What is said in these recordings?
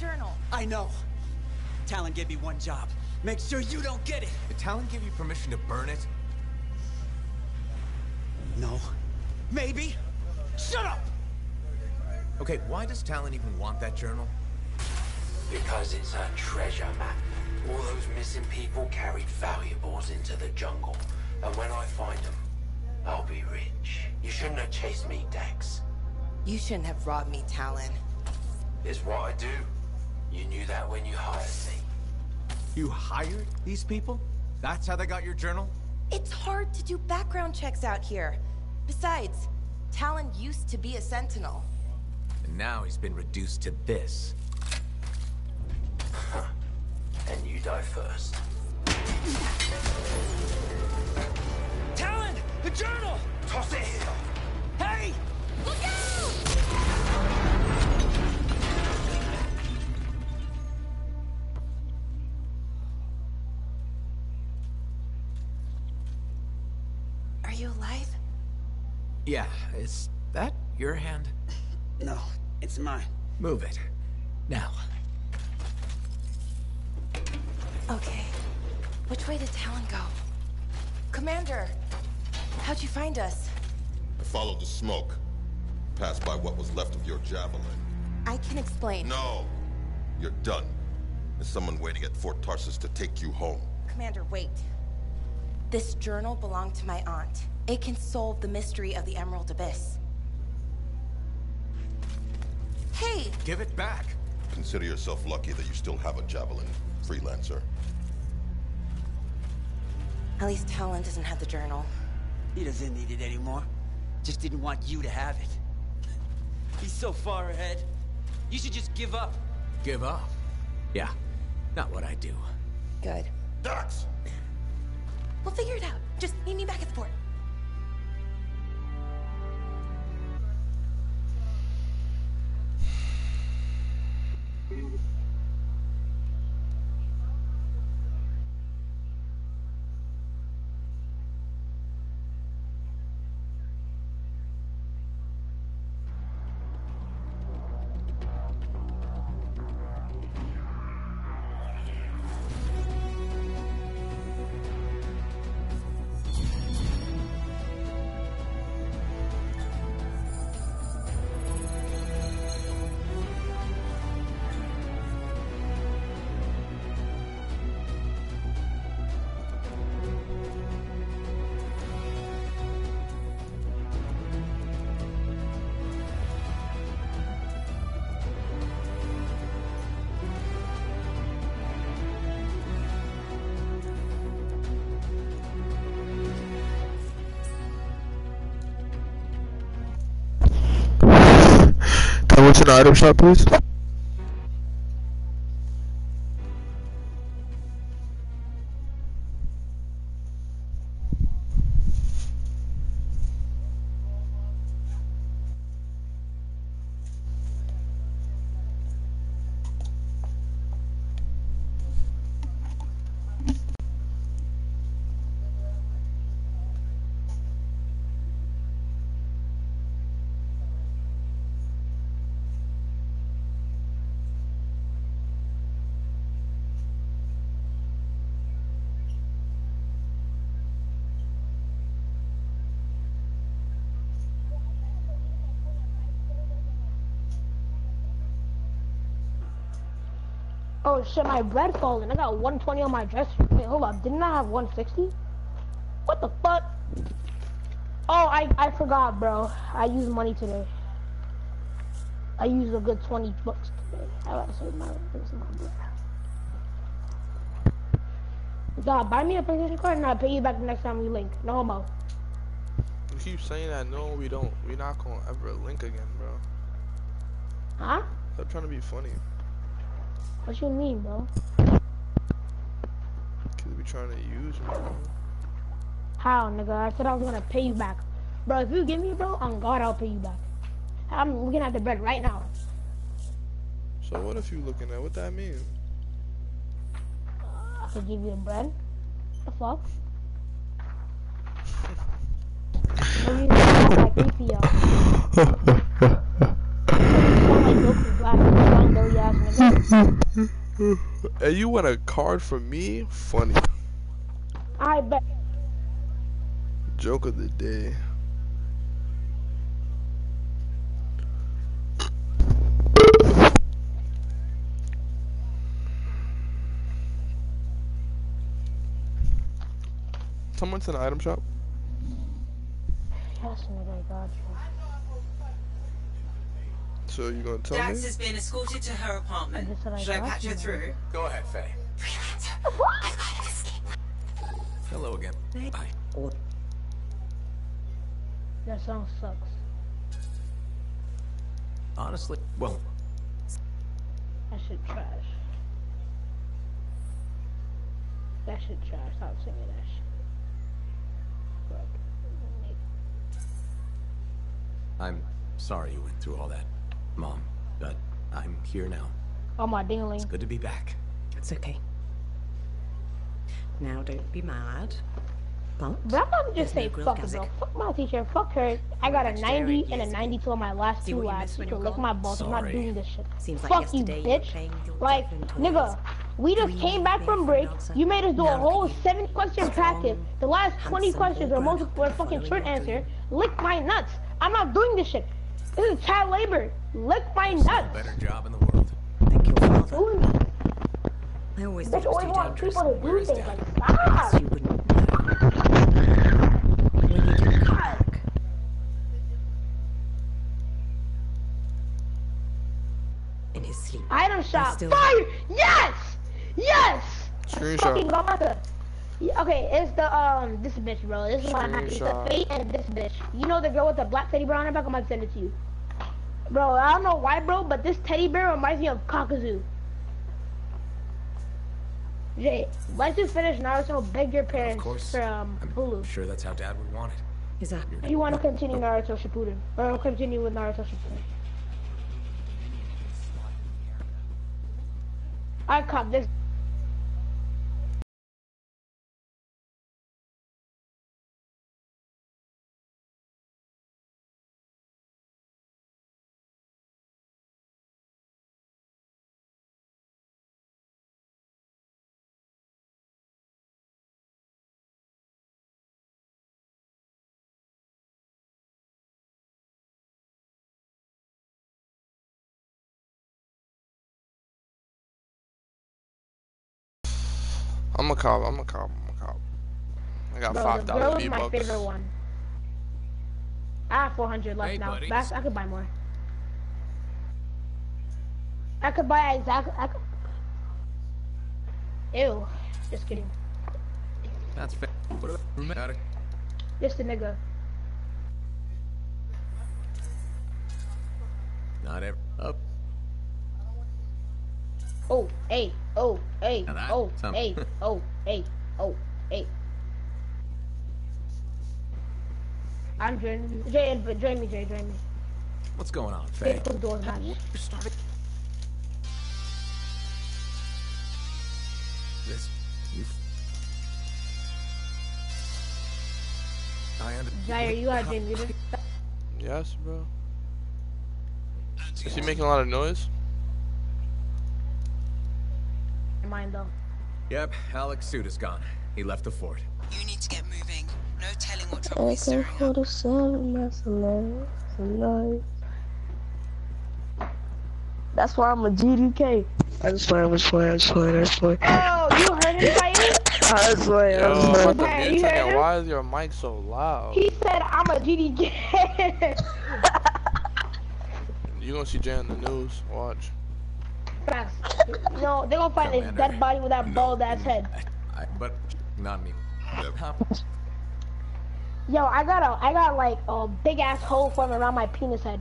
journal. I know. Talon gave me one job. Make sure you don't get it. Did Talon give you permission to burn it? No. Maybe. Shut up! Okay, why does Talon even want that journal? Because it's a treasure map. All those missing people carried valuables into the jungle. And when I find them, I'll be rich. You shouldn't have chased me, Dex. You shouldn't have robbed me, Talon. It's what I do. You knew that when you hired me. You hired these people? That's how they got your journal? It's hard to do background checks out here. Besides, Talon used to be a sentinel. And now he's been reduced to this. and you die first. Talon! The journal! Toss it here! Hey! Look out! Yeah, is that your hand? No, it's mine. Move it. Now. Okay. Which way did Talon go? Commander! How'd you find us? I followed the smoke. Passed by what was left of your javelin. I can explain. No! You're done. There's someone waiting at Fort Tarsis to take you home. Commander, wait. This journal belonged to my aunt. It can solve the mystery of the Emerald Abyss. Hey! Give it back! Consider yourself lucky that you still have a javelin, freelancer. At least Talon doesn't have the journal. He doesn't need it anymore. Just didn't want you to have it. He's so far ahead. You should just give up. Give up? Yeah, not what I do. Good. Dax! We'll figure it out. Just meet me back at the fort. Can I what's shit, my bread falling. I got 120 on my dresser. Wait, hold up. Didn't I have 160? What the fuck? Oh, I, I forgot, bro. I used money today. I used a good 20 bucks today. I gotta save my, my bread. God, buy me a PlayStation card and I'll pay you back the next time we link. No homo. You keep saying that. No, we don't. We're not gonna ever link again, bro. Huh? Stop trying to be funny. What you mean, bro? Cause we trying to use me, bro. How, nigga? I said I was gonna pay you back. Bro, if you give me, bro, on God, I'll pay you back. I'm looking at the bread right now. So what if you looking at what that mean? I could give you the bread. The fuck? Maybe like And you want a card from me? Funny. I bet. Joke of the day. Someone's in the item shop. Yes, my God. So you gonna tell Dax me? has been escorted to her apartment. I I Should I got patch her you. through? Go ahead, Faye. Hello again. Hi. That song sucks. Honestly, well, That shit trash. That shit trash. Stop singing that shit. Fuck. I'm sorry you went through all that, Mom, but I'm here now. Oh my dingling. It's good to be back. It's okay. Now don't be mad. But But I'm not gonna just say no fuck it, bro. Fuck my teacher. Fuck her. I got a 90 and a 92 on my last two labs. You can lick my balls. I'm not doing this shit. Seems like Fuck you, yesterday you bitch. playing with your Like, nigga, we just came back from break. dancer. You made us do a Now look whole at seven question Strong, practice. The last 20 questions were multiple most grown up were and fucking short answer. Lick my nuts. I'm not doing this shit. This is child labor. Lick my nuts. Better job in the world. Thank your father. Doing this. I always Bitch thought it was always too want dangerous. people to Where do things like stop. You wouldn't know. When you didn't come back. In his sleep. Item shop. still- Fire! Yes! Yes! Screenshot. Fucking Gamaka. Yeah, okay, it's the um this bitch, bro. This is what happened. It's the Screenshot. fate and this bitch. You know the girl with the black teddy bear on her back? I'm about to send it to you. Bro, I don't know why, bro, but this teddy bear reminds me of Kakuzu. Jay, once you finish Naruto, beg your Of parents course. for um I'm Hulu. sure that's how Dad would want it. Is that If you want to continue Naruto Shippuden, or continue with Naruto Shippuden. I cop this. Cop. I'm a cop. I'm a cop. I got Bro, five dollars is V my bucks. favorite one. I have 400 left Hey, now. buddies. But I, I could buy more. I could buy exactly. I could... Ew. Just kidding. That's fair. What about roommate? Got it. Just a nigga. Not ever. Up. Oh, hey, oh, hey, oh, hey, oh, hey, oh, hey. I'm joining. Jay, but join me, Jay, join me. What's going on, Jay, Faye? put the doors match. You started. This. You. I under. Jair, you got Jay muted. Yes, bro. Is he making a lot of noise? Mine though. Yep, Alex suit is gone. He left the fort. You need to get moving. No telling what trouble he's stirring up. the sun, that's alive, that's alive. That's why I'm a GDK. I just play, I just play, I just play, I just play. Oh, you heard him, Jair? I just play, I Yo, just I'm play. about to Hey, you you heard him? Why is your mic so loud? He said I'm a GDK. You gonna see Jay on the news? Watch. Facts. no, they're gonna find his Commander. dead body with that bald ass head. I, but not me. Yo, I got a, I got like a big ass hole forming around my penis head.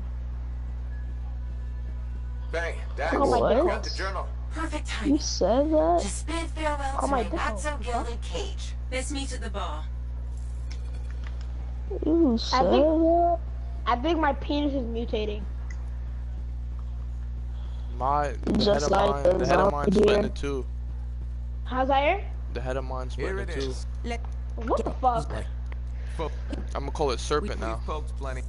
Bang, Dax. Oh my What? Got the journal. Perfect You said that? Just bid farewell Oh to my my God. not so gilded cage. Let's meet at the bar. You said think- that? I think my penis is mutating. My the Just head of like mine, the the head of mine zombie split into two. How's that here? The head of mine split Here into two. is. What the fuck? I'm gonna call it serpent we now. poked plenty.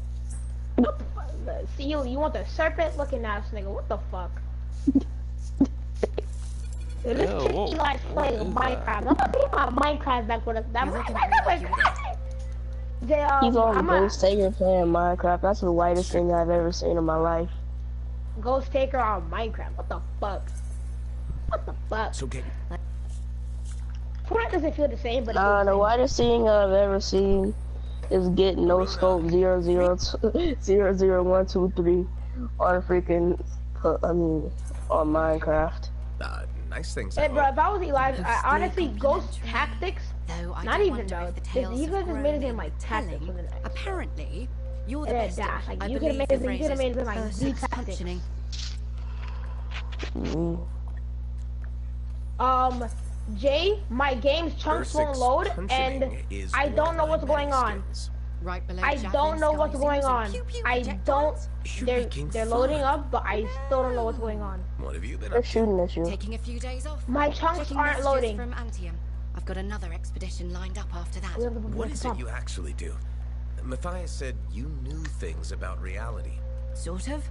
What the fuck? See you, you want the serpent looking ass nigga? What the fuck? This Yo, kid whoa. Eli's playing What is Minecraft. I'm gonna be my Minecraft back with us. That You're Minecraft like was you They, um, He's on I'm Ghost Taker playing Minecraft. That's the whitest thing I've ever seen in my life. A Ghost Taker on Minecraft. What the fuck? What the fuck? So get Fortnite doesn't feel the same, but it Nah, feels the the same. whitest thing I've ever seen is get no scope zero zero two zero zero one two three on a freaking pu- I mean on Minecraft. uh, nice things. Hey, I bro, if I was Eli, I honestly, Ghost. Tactics, Though I not do even wonder though. if the tales You guys just made it grown in like tactics. telling. wasn't? Apparently, you're the Yeah, best. dash, at, like, I you could've believe made the it- you could've phrases made it like first Z tactics. functioning. Mm. Um, Jay, my game's chunks won't load, and is I don't know what's going on. Right below I don't know what's going on. pew-pew I don't. They're they're loading fun. up, but I still don't know what's going on. What have you been They're shooting at you. Taking a few days off. My chunks Checking aren't loading. from Antium. I've got another expedition lined up after that. What is it you actually do? Matthias said you knew things about reality. Sort of.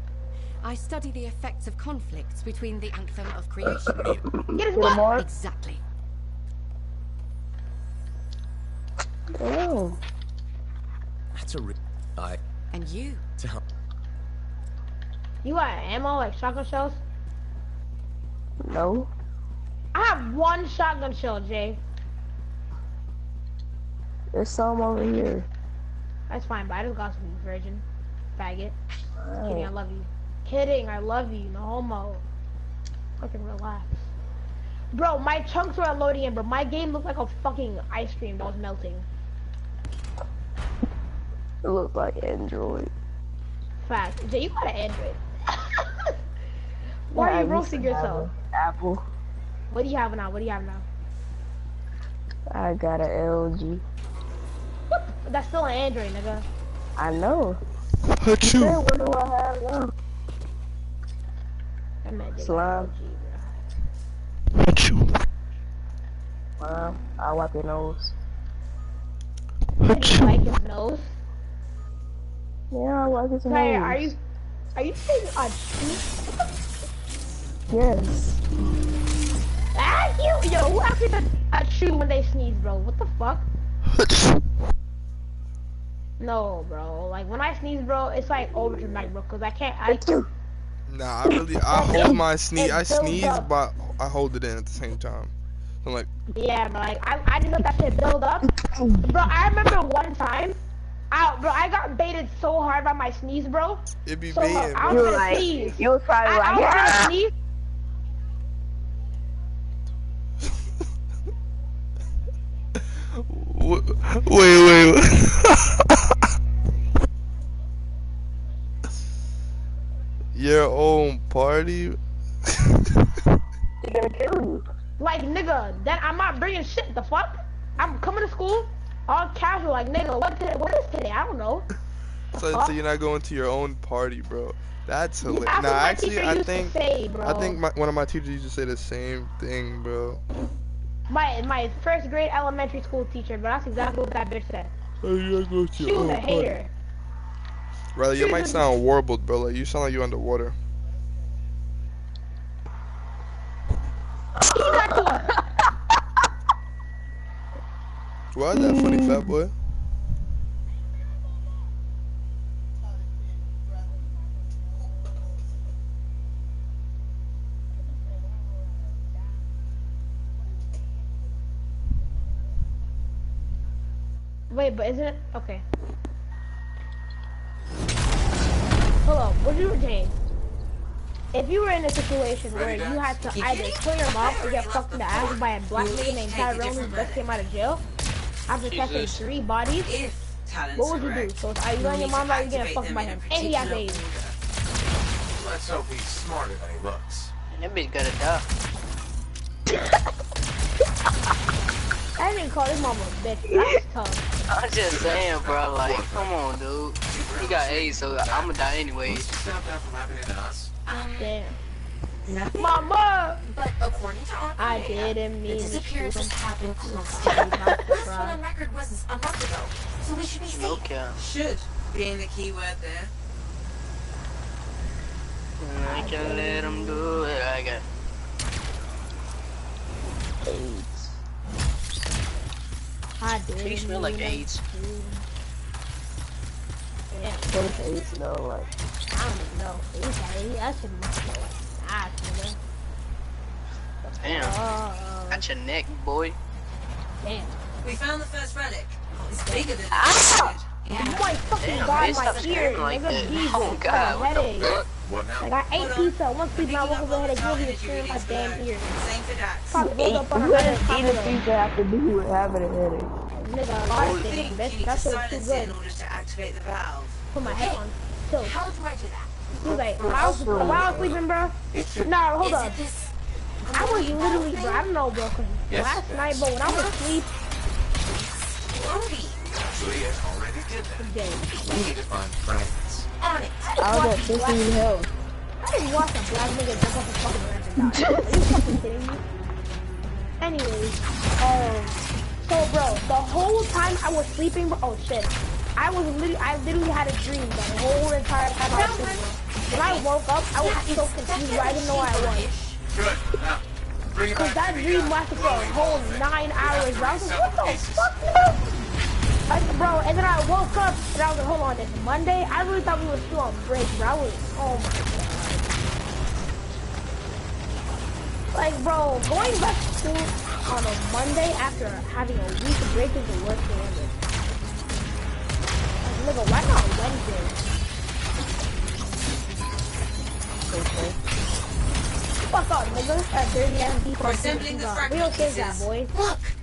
I study the effects of conflicts between the anthem of creation. Get his Get him exactly. Oh, That's a re- I And you? tell. You got ammo like shotgun shells? no. I have one shotgun shell, Jay. There's some over here. That's fine, but I just got some virgin. Faggot. Oh. Kidding, I Oh, love you. Kidding, I love you. No homo. Fucking relax. Bro, my chunks were loading in, bro. My game looked like a fucking ice cream that was melting. it looks like Android. Fact. Jay, you got an Android. Why Yeah, are you roasting yourself? Apple. What do you have now? What do you have now? I got an LG. That's still an Android, nigga. I know. Achoo. Hey, what do I have now? That Slime. LG, bro. Achoo. Wow, I'll wipe your nose. I just like his nose. Yeah, I'll wipe his nose. Sorry, are you are you saying a cheat? Yes. Ah, you yo, who actually said a chew when they sneeze, bro? What the fuck? No, bro. Like when I sneeze, bro, it's like over dramatic, bro. Cause I can't. I Nah, I really, I hold my sneeze, I sneeze, up. but I hold it in at the same time. I'm like, yeah, bro. Like I, I just let that shit build up, bro. I remember one time, I, bro, I got baited so hard by my sneeze, bro. it be So baiting, hard. I You was gonna like, sneeze. you was probably I, I like, was gonna sneeze. Wait, wait, wait. Your own party? They're gonna kill you. Like nigga, that I'm not bringing shit. The fuck? I'm coming to school, all casual. Like nigga, what today? What is today? I don't know. So, so you're not going to your own party, bro. That's hilarious. That's Nah, actually, I think, say. I think my, one of my teachers used to say the same thing, bro. My my first grade elementary school teacher, but that's exactly what that bitch said. You gotta go to She was own a hater. Rather, you might sound warbled, bro. Like you sound like you're underwater. He got to her. Why is that funny, fat boy? Wait, but isn't it okay? Hold on, what do you were saying? If you were in a situation where you had to either kill your mom or get fucked in the ass by a black nigga named Tyrone who just came out of jail after testing Jesus. three bodies, what would you do? So are you letting your mom need out or to you getting fucked by him? And he has AIDS. Let's hope he's smarter than he looks. That bitch gotta die. I didn't call his mom a bitch. That's tough. I'm just saying, bro. Like, come on, dude. He got AIDS, so I'ma die anyway. Stop that from happening to us. Damn. Nothing. Mama! But according to Aunt I Maria, didn't mean the to disappearance shoot just him. happened close to you. The last one on record was a month ago, so we should be safe. No cap. Should being the key word there. I can let him do it. I got. You smell like AIDS. Yeah, What if they smell like? I don't even know. It's like, that shit must smell like ass, nigga. Damn. Uh, Got your neck, boy. damn. We found the first relic. It's bigger than Ah! You might fucking Damn, guard bitch, my stop ears, screaming like nigga. that. Jesus, Oh, God, what the fuck? What now? Like, I ate pizza. One sleep, now I woke up and had a gilly and screaming my damn ears. Same for Dax. Fuck, Eat, woke up on a what headache. does eating pizza have to do with having a headache? Nigga, a lot I of things, think you bitch. need That to shit was too it in good. order to activate the valve. Put my head on. Tilt. How do I do that? He was like, while I was, while I was sleeping, bro. Nah, hold up. I was literally, bro. I don't know, bro. 'cause Yes. last night, bro, when I was asleep, Slowly. Juliet already did that. okay, We need to find friends. On it. I was at 15 health. I didn't watch a black nigga jump off a fucking ramp. Are you fucking kidding me? Anyways, um, so bro, the whole time I was sleeping, bro, oh shit, I was literally, I literally had a dream the whole entire time I was sleeping. When I woke up, I was so confused, I didn't know where I was. Good. Cause that dream lasted for a whole nine hours, bro. I was like, what the fuck? Like, bro, and then I woke up and I was like, hold on, it's Monday. I really thought we were still on break, bro. I was, oh my god. Like, bro, going back to school on a Monday after having a week of break is the worst thing ever. Like, nigga, why not Wednesday? Okay. Fuck off, nigga. That dirty ass people. We're assembling the We don't say that, boys. Look.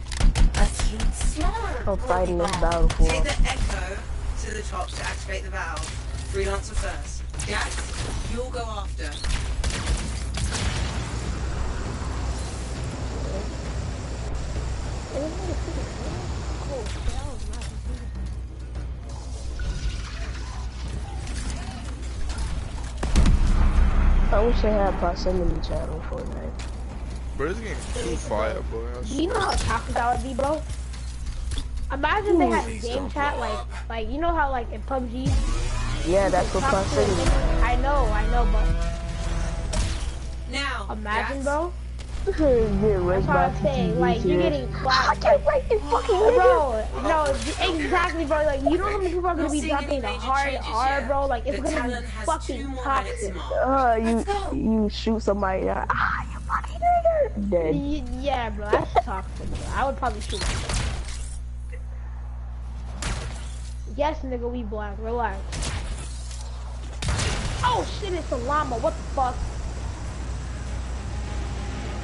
A teeny smaller. I'm fighting this battle for. Take the echo to the top to activate the valve. Freelancer first. Dax, you'll go after. I wish I had proximity channel for that. Bro, this game's too fire, boy. I Do you know how toxic that would be, bro? Imagine they had game chat like, like you know how like in PUBG. Yeah, that's what talk to proximity. a- I know, I know, but Now, imagine, Dax, bro. Get That's what I'm saying. Like you're getting clapped. Get right in fucking Bro, no, exactly, bro. Like you know how many people are gonna be dropping the hard R, bro. Like it's gonna be Talon has two fucking more minutes toxic. mark. Uh, you you shoot somebody. Uh, ah, you fucking nigger. Dead. Y- Yeah, bro, that's toxic. Bro. I would probably shoot. him. Yes, nigga, we black. Relax. Oh shit, it's a llama. What the fuck? Fuck you do when you're a little boy. I'm sensing similar volatile Hold on,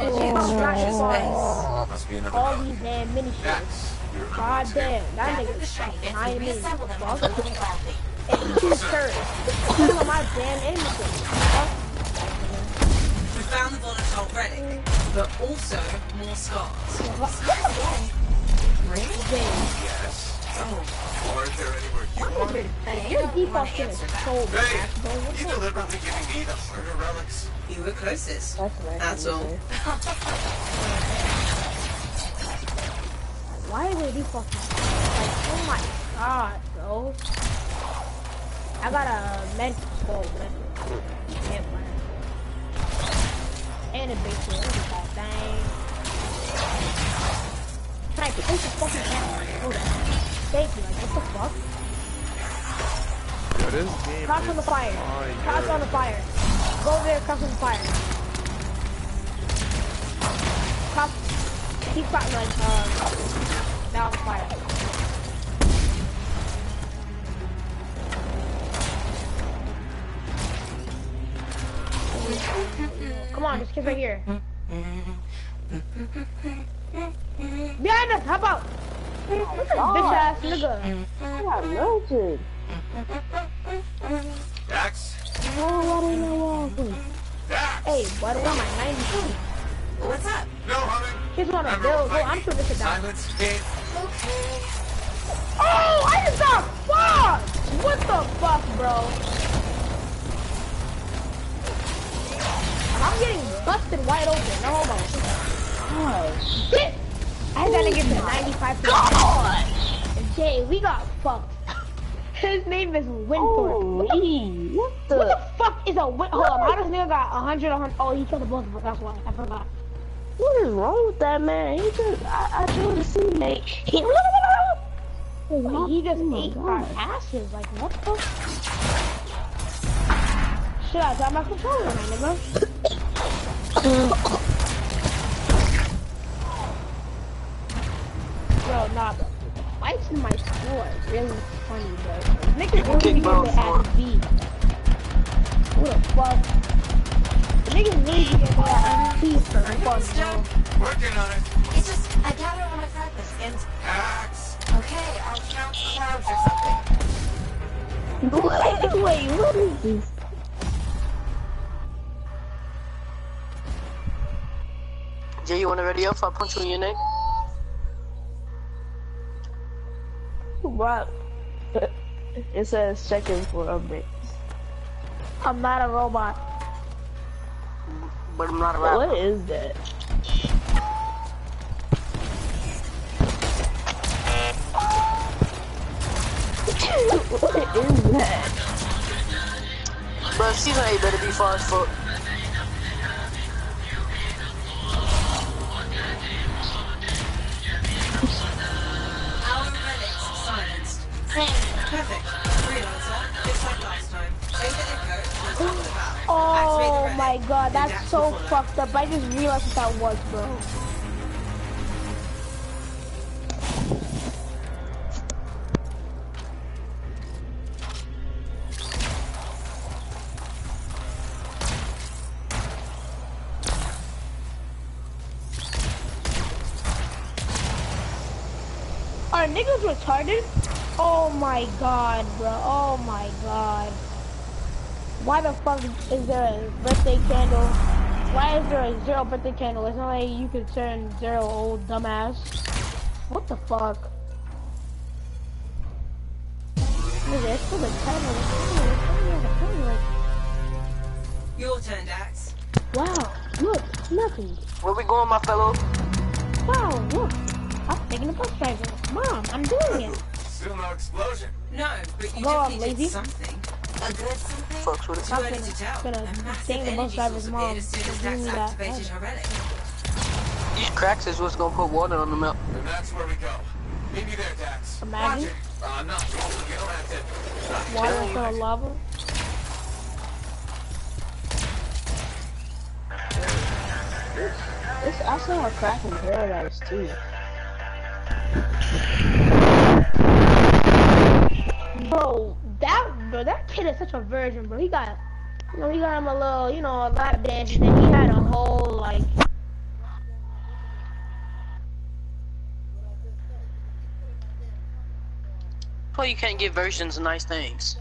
energy hold on, in hold on. Must be another All these damn mini shit. God damn, that Gather the nigga's strength fucking and nine minutes. Fuck. slowly gladly. And two turrets. Put them on my damn enemy. We found the volatile relic, but also more scars. really? Yes. Oh, You you deliberately giving me the murder relics? you were closest. That's. That's all. Why are they default skin? Like, oh my god, bro. I got a mental skull, man. Vampire. And a big one. Thing. Can I place the fucking camera? Hold on. Thank you. Like, what the fuck? Yo, this game Cross is on the fire. fire. Cross on the fire. Go over there, cross on the fire. Cross. Keep spotting like, uh, down the fire. Come on, this kid's right here. Behind us, hop out! Bitch ass nigga. I got melted. Dax? Oh, what in the wall? Dax? Hey, by the way, my 90 What's up? No, honey. Kids want to build. Oh, I'm sure this is down. Silence, kid. Oh, I just got fucked! What the fuck, bro? I'm getting busted wide open. No homo. Oh, Shit! I had that nigga to 95%. God! Jay, we got fucked. His name is Winthorpe. What What the the? fuck is a Win? Hold on, how does nigga got 100, 100? Oh, he killed the both of us. That's why. I forgot. What is wrong with that man? He just, I, I told the teammate. He, Wait, he just Oh my ate God. our asses. Like, what the? Shit, I got my controller, man, nigga. Uh, Bro, nah, bro. Fights in my school are really funny, bro. Niggas People really kick be bro getting ass beat. What the fuck? Niggas really be getting their ass beat for fun, bro. Working on it. It's just, I gather all my fragments and... Axe. Okay, I'll count clouds or something. Wait, wait, what is this? Jay, you wanna ready up? I'll punch you in your neck. Bro, it says checking for updates. I'm not a robot. But I'm not a rapper. What is that? what is that? Bro, season 8 better be far as Oh my god, that's so fucked up. I just realized what that was, bro. Are niggas retarded? Oh my god, bro. Oh my god. Why the fuck is there a birthday candle? Why is there a zero birthday candle? It's not like you could turn zero old dumbass. What the fuck? Nigga, it's still a candle. Your turn, Dax. Wow, look, nothing. Where we going, my fellow? Wow, look. I'm taking a bus driver. Mom, I'm doing it. Still no explosion. No, but you Go on, depleted lazy. something. A good something? Fucks with it. Too I'm early gonna, tell. gonna A massive sing the bus energy driver's source mom appeared as soon as Dax me that. activated her relic. These cracks is what's gonna put water on the map. And that's where we go. Meet me there, Dax. Imagine. Uh, no, you don't have to. Water instead of lava. It's, I saw a crack in paradise too. Bro, that bro, that kid is such a virgin, bro. He got, you know, he got him a little, you know, a lap dance, and then he had a whole like. Well, you can't give versions of nice things.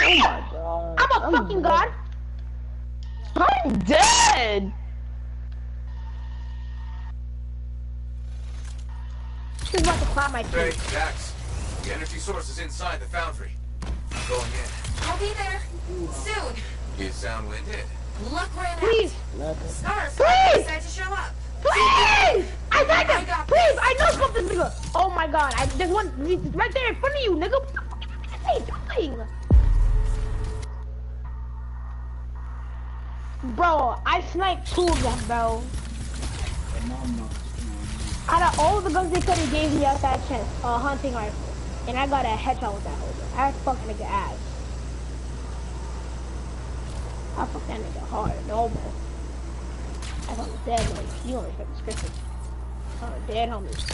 Oh my god. I'm a oh fucking god. I'm dead! She's about to climb my Hey, teeth. Dax. The energy source is inside the foundry. I'm going in. I'll be there. Soon. You sound winded. Luck ran out. Please, Stars Please! decided to show up. please! I got I this. got Please, I know something, nigga. Oh my god, I there's one it's right there in front of you, nigga. What the fuck are you doing? Bro, I sniped two of them, bro. Out of all the guns they could have gave me at that chance, a uh, hunting rifle, and I got a headshot with that holder. I fucking nigga ass. I fucked that nigga hard, no man. I thought he was dead, like, you don't respect the scripture. Oh, dead homies.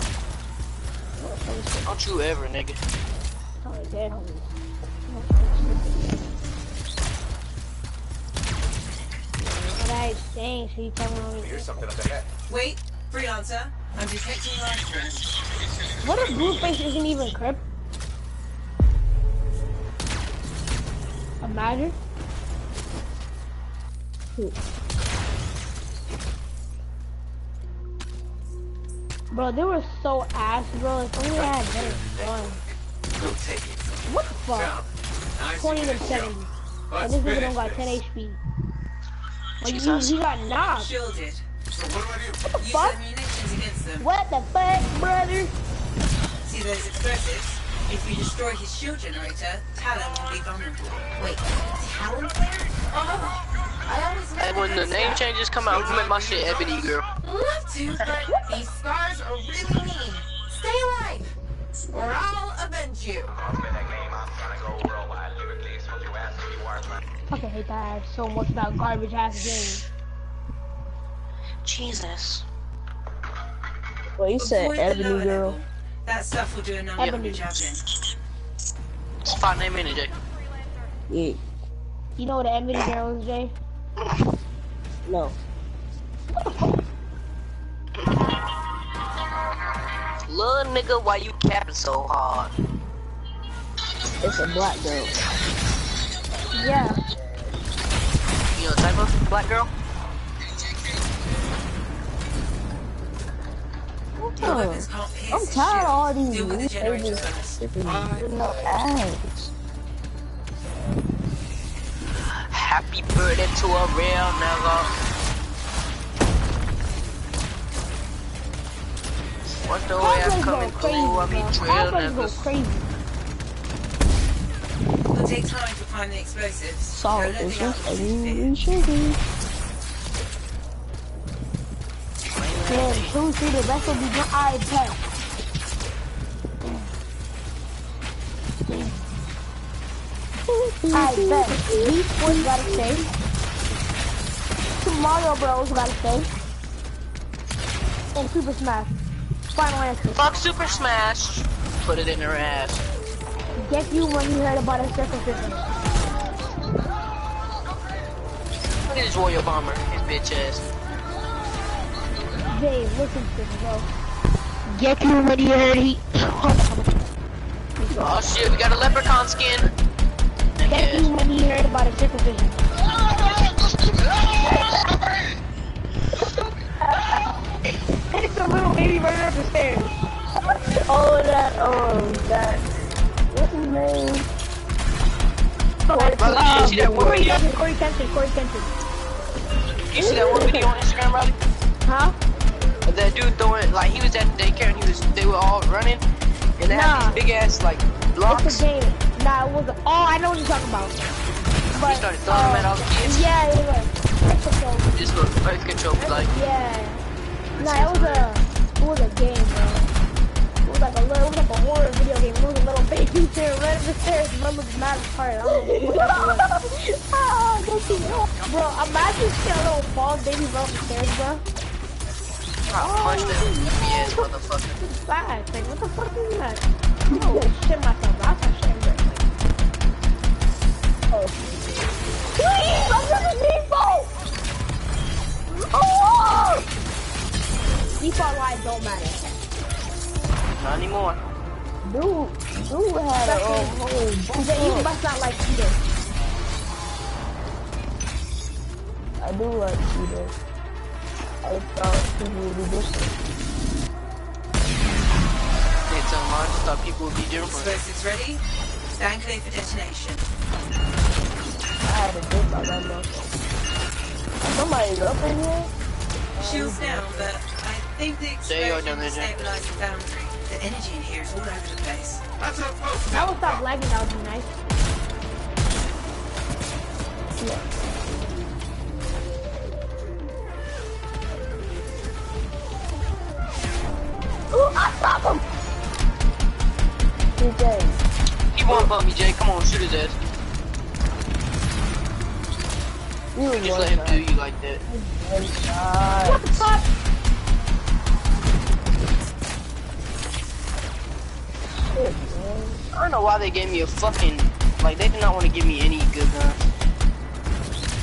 Don't respect the scripture. Don't you ever, nigga. Oh, dead homies. You don't respect. What I saying, so you tell me Here's something up ahead. Wait, freelancer. I'm detecting life force. What if Blueface isn't even Crip? Imagine. Bro, they were so ass, bro. If only I had better guns. Go take it. What the fuck? Nice 20 to to get 70. you. And this nigga finish don't got 10. HP. Like, you, you got knocked. Shielded. So what do I do? Use fuck? their against them. What the fuck, brother? See those explosives? If you destroy his shield generator, Talon will be vulnerable. Wait, Talon Flare? Oh, I always And when the name changes come out, I'm make my shit Ebony Girl. Love to, but these scars are really mean. Stay alive, or I'll avenge you. fucking hate that so much about garbage ass games. Jesus. Well, you said Avoid the Ebony lower Girl. Level. That stuff will do a number on Ebony. your javelin. Spot name in it, Jay. Yeah. You know what an Ebony girl is, Jay? No. Little nigga, why you capping so hard? It's a black girl. Yeah. You know the type of black girl? Oh, weapons can't pierce I'm tired of all these Deal with the newspapers generator's bonus. with no ads. Happy birthday to a real nigga. What's the way I'm Cosplays go coming crazy, through? I bro. mean, trail Cosplays niggas. crazy. It'll take time to find the explosives. Salt Don't is just a alchemy fit. new sugar. Two, three, the rest will be done. I bet. I bet. Wii Sports gotta stay. Mario Bros gotta stay. And Super Smash. Final answer. Fuck Super Smash. Put it in her ass. Get you when you heard about a circumcision. Look at this Royale Bomber, his bitch ass. Jay, listen to this, bro. Get you when you heard he. Oh shit, we got a leprechaun skin. Get you when you heard about a circumcision. it's a little baby running up the stairs. Oh, that, um, that, what's his name? Brother, you see that one Corey video? Corey Kenshin, Corey Kenshin. You see that one video on Instagram, brother? Huh? That dude throwing, like, he was at the daycare and he was, they were all running. And they Nah. had these big ass, like, blocks. It's a game. Nah, it wasn't. Oh, I know what you're talking about. But, He started throwing them at uh, all the kids. Yeah. It's a game. This was birth control, like, Yeah. Nah, it was a, it was a game, bro. It was like a little, it was like a horror video game. It was a little baby chair there running the stairs. Run was mad as part. I don't know what that was. Ah, you? Bro, imagine seeing a little bald baby run up the stairs, bro. I punched that goofy ass motherfucker. Like, what the fuck is that? Oh, shit myself. That's a shit, bro. Oh. Please, I'm gonna default! Oh! Default lines don't matter. Not anymore. Dude, dude had a whole bunch you must not like cheaters. I do like cheaters. I thought people would be different. They tell him I just thought people would be different. Explosives ready? Stand clear for detonation. I had a dip on that motherfucker. Somebody's up in here? Shields down, but I think the explosion down there, will stabilize the boundary. The energy in here is all over the place. That would stop lagging, that would be nice. Yeah. Ooh, I stopped him! DJ, He won't bump me, Jay. Come on, shoot his ass. you Just let him shot. do you like that. What the fuck? Shit. I don't know why they gave me a fucking like they did not want to give me any good guns.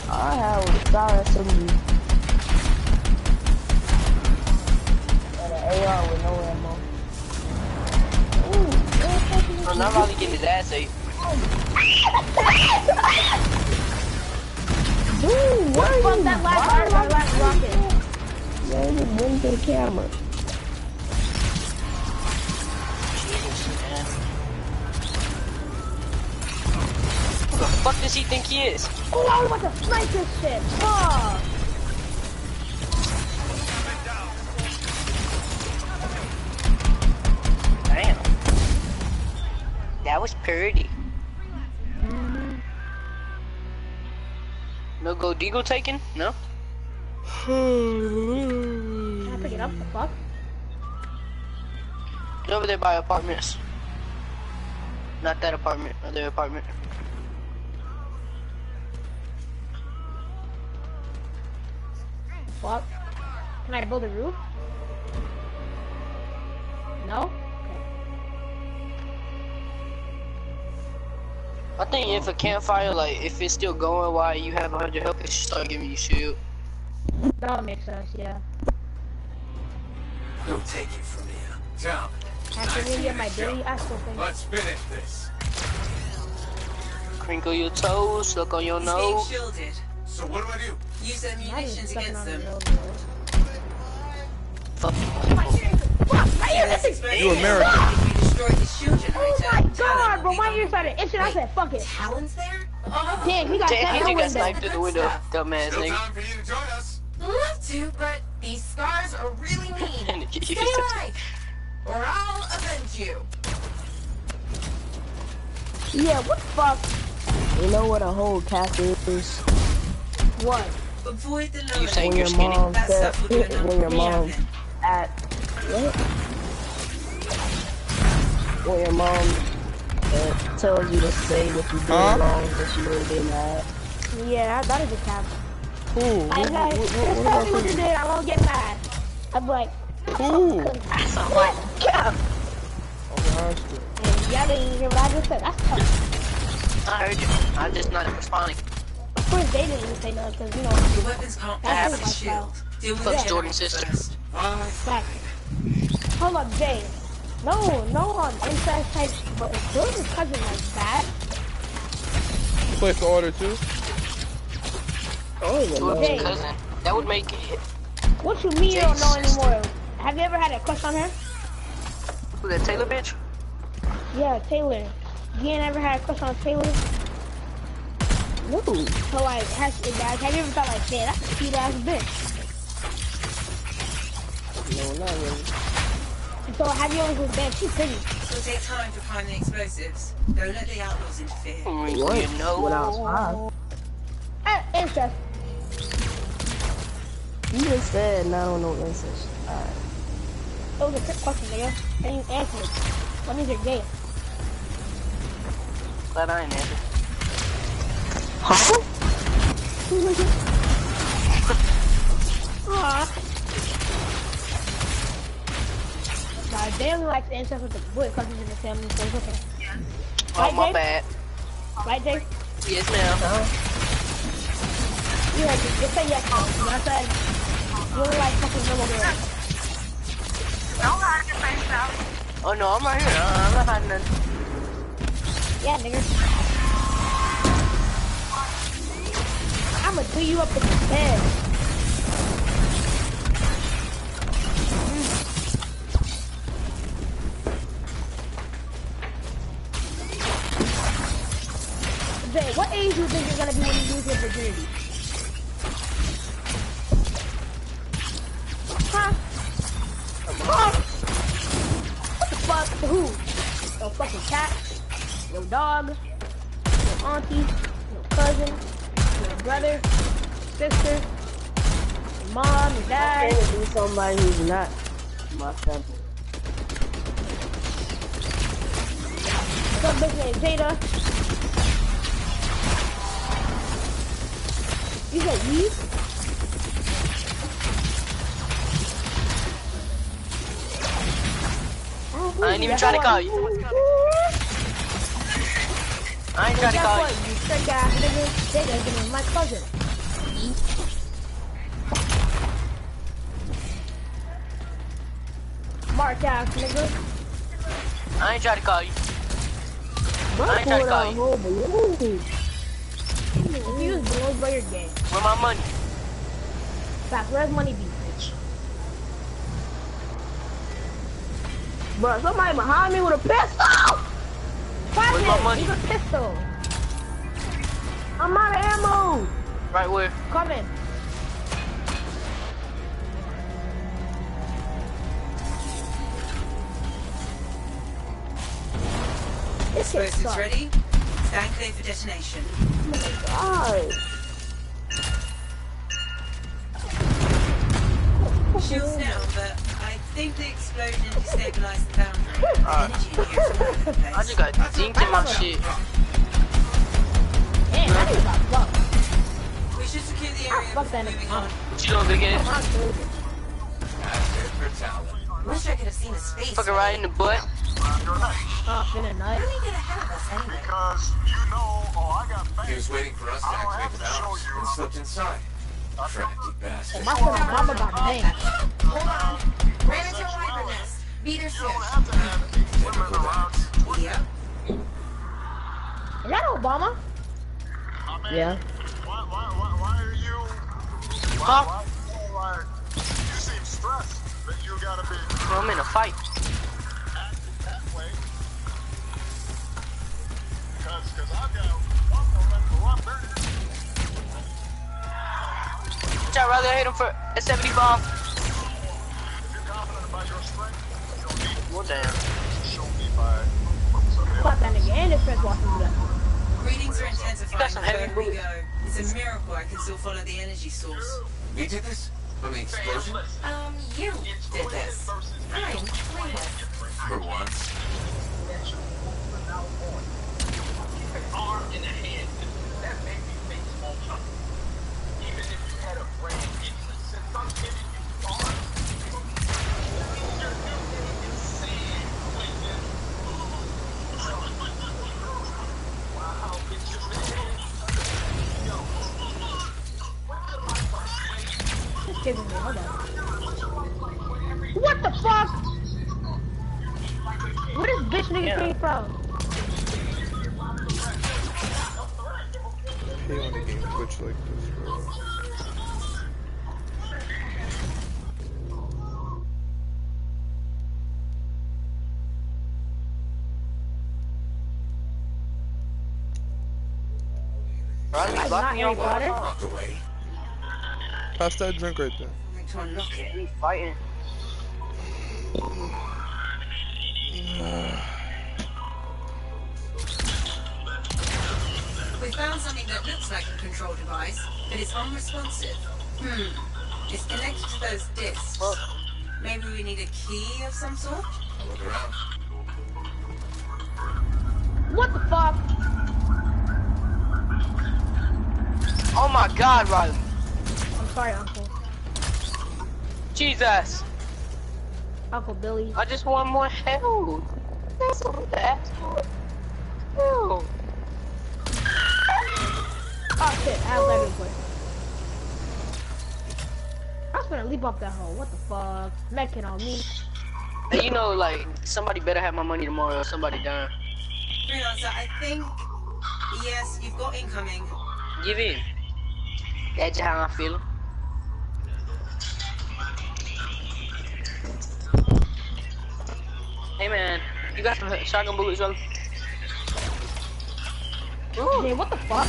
I have a star SMG. And AR with no ammo. Ooh, I'm not about to get his ass ate. Dude, What you? That last, Why that last rocket. Man, just went to the camera. Jesus, man. Who the fuck does he think he is? Oh, I was about to snipe this shit. Fuck. Damn. That was pretty. No go Deagle taken? No? Hmm. Can I pick it up? The fuck? Get over there by apartments. Not that apartment, other apartment. Fuck. Can I build a roof? No? I think if a campfire, like, if it's still going while you have 100 health, it should start giving you shield. That would make sense, yeah. You'll take it from here. Tell me. After we get my daily, I still think. Let's finish this. Crinkle your toes, look on your He's nose. being shielded. So what do I do? Use their munitions stepping against on the them. road, Fuck. Fuck, my ear, this is You American. If you destroy his Oh my god, will bro, be my gone. started itching. I said, fuck it. Talon's there? Oh, Damn, he got Damn, sent he through got sniped through the window, dumbass Still nigga. time for you to join us. love to, but these scars are really mean. You Stay alive, or I'll avenge you. Yeah, what the fuck? You know what a whole cap is? What? Avoid the You saying you're your skinny? mom That said, stuff will do a number when your for mom at what? When your mom uh, tells you to say what you did Huh? wrong, but you really get mad. Yeah, that is a cap. Who? I Who? like, What, what, just what tell me about what you you? did, I won't get mad. I'm like, Who? what? Cap. Gosh. And y'all didn't even hear what I just said. That's tough. I heard you. I'm just not responding. Of course, they didn't even say nothing, because, you know, Your weapons can't That's pass my the shield. Deal with Fuck Jordan's generator sister. first. fact. Hold up, Jay. No, no on incest type, but if Jordan's cousin like that, You place the order too? Oh, even know. Oh, cousin. That would make it. what you mean you don't know Jesus. anymore? Have you ever had a crush on her? Who that Taylor bitch? Yeah, Taylor. You ain't ever had a crush on Taylor? No. So like, has, guys, have you ever thought like, man, that's a cute ass bitch? No, not really. So have you always been, she's pretty. It'll take time to find the explosives. Don't let the outlaws interfere. Mm, What? You know. What I was five. Uh, incest. You just said, no, I don't know incest. Alright. It was a trick question, nigga. And you answered it. That means you're gay. Glad I ain't answered. Huh? Aw. Nah, they only like to incest with the boy cousins in the family, so it's okay. Oh, Right, my Jay? bad. Right, Jay? Yes, ma'am. You like it. Just say yes, mom. You know what I'm saying? You only like fucking little girls. Oh no, I'm right here. Uh, I'm not hiding nothing. Yeah, nigga. I'ma do you up in the bed. Jay, what age do you think you're gonna be when you lose your virginity? Huh? Huh? What the fuck? Who? No fucking cat? No dog? No auntie? No cousin? No brother? Sister? Your mom? Your dad? can't be somebody who's not my family. Some bitch named Jada? You said you? I ain't even try to call you. I ain't trying to call you. you trick ass nigga? Jada is my cousin. Mark ass nigga. I ain't trying to call you. I ain't trying to call you. Whole. If you was below bro, you're gay. Where my money? Fact, where's money be, bitch? Bro, somebody behind me with a pistol! Five Where's my minutes, money? use a pistol. I'm out of ammo! Right where? Come in. This shit ready? Stand clear for detonation. Oh Shields down, but I think the explosion destabilized the boundary. Uh. Energy here is all over the place. 아직가 진짜 막시. 예, 아직가. We should secure the area before moving on. 지금 되게. Wish I could have seen his face. Fucking right in the butt. Oh, finna nut. How did he get ahead of us anyway? Because you know, oh, I got He was waiting for us to activate the valves and slipped inside. Crafty bastard. Oh, my fucking mama got banged. Hold on. Ran into a viper nest. Be there soon. Typical dogs. Yep. Is that Obama? Yeah. Why, why, why, why are you? Why, Huh? why, why, you seem stressed that you gotta be Bro, I'm in a fight. acting that way. Cause, cause I've got one momentum, one thirty. Which I'd rather hit him for a 75. If you're confident about your strength, you don't need Well, damn. to show me by something Fuck else. that nigga and his friends watching do that. Readings are intensifying Got some heavy we boots. go. It's a miracle I can still follow the energy source. You did this? From the explosion? Um, you did this. Fine. Play with. For once. Walk away. Pass that drink right there. To unlock it. We fighting. We found something that looks like a control device, but it's unresponsive. Hmm. It's connected to those discs. Maybe we need a key of some sort? I'll look around. My god, Riley. I'm sorry, Uncle. Jesus. Uncle Billy. I just want more health. That's all I asked for. Hell. Oh shit, I have everywhere. I was gonna leap up that hole. What the fuck? Mecking on me. And you know, like, somebody better have my money tomorrow or somebody dying. Freelancer, I think. Yes, you've got incoming. Give in. That's how I'm feeling. Hey man, you got some shotgun bullets, brother? Yeah, what the fuck?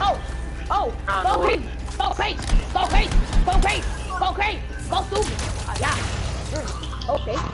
Oh! Oh! Ah, Go no. crazy! Go crazy! Go crazy! Go crazy! Go crazy! Go stupid! Ah, yeah. Okay.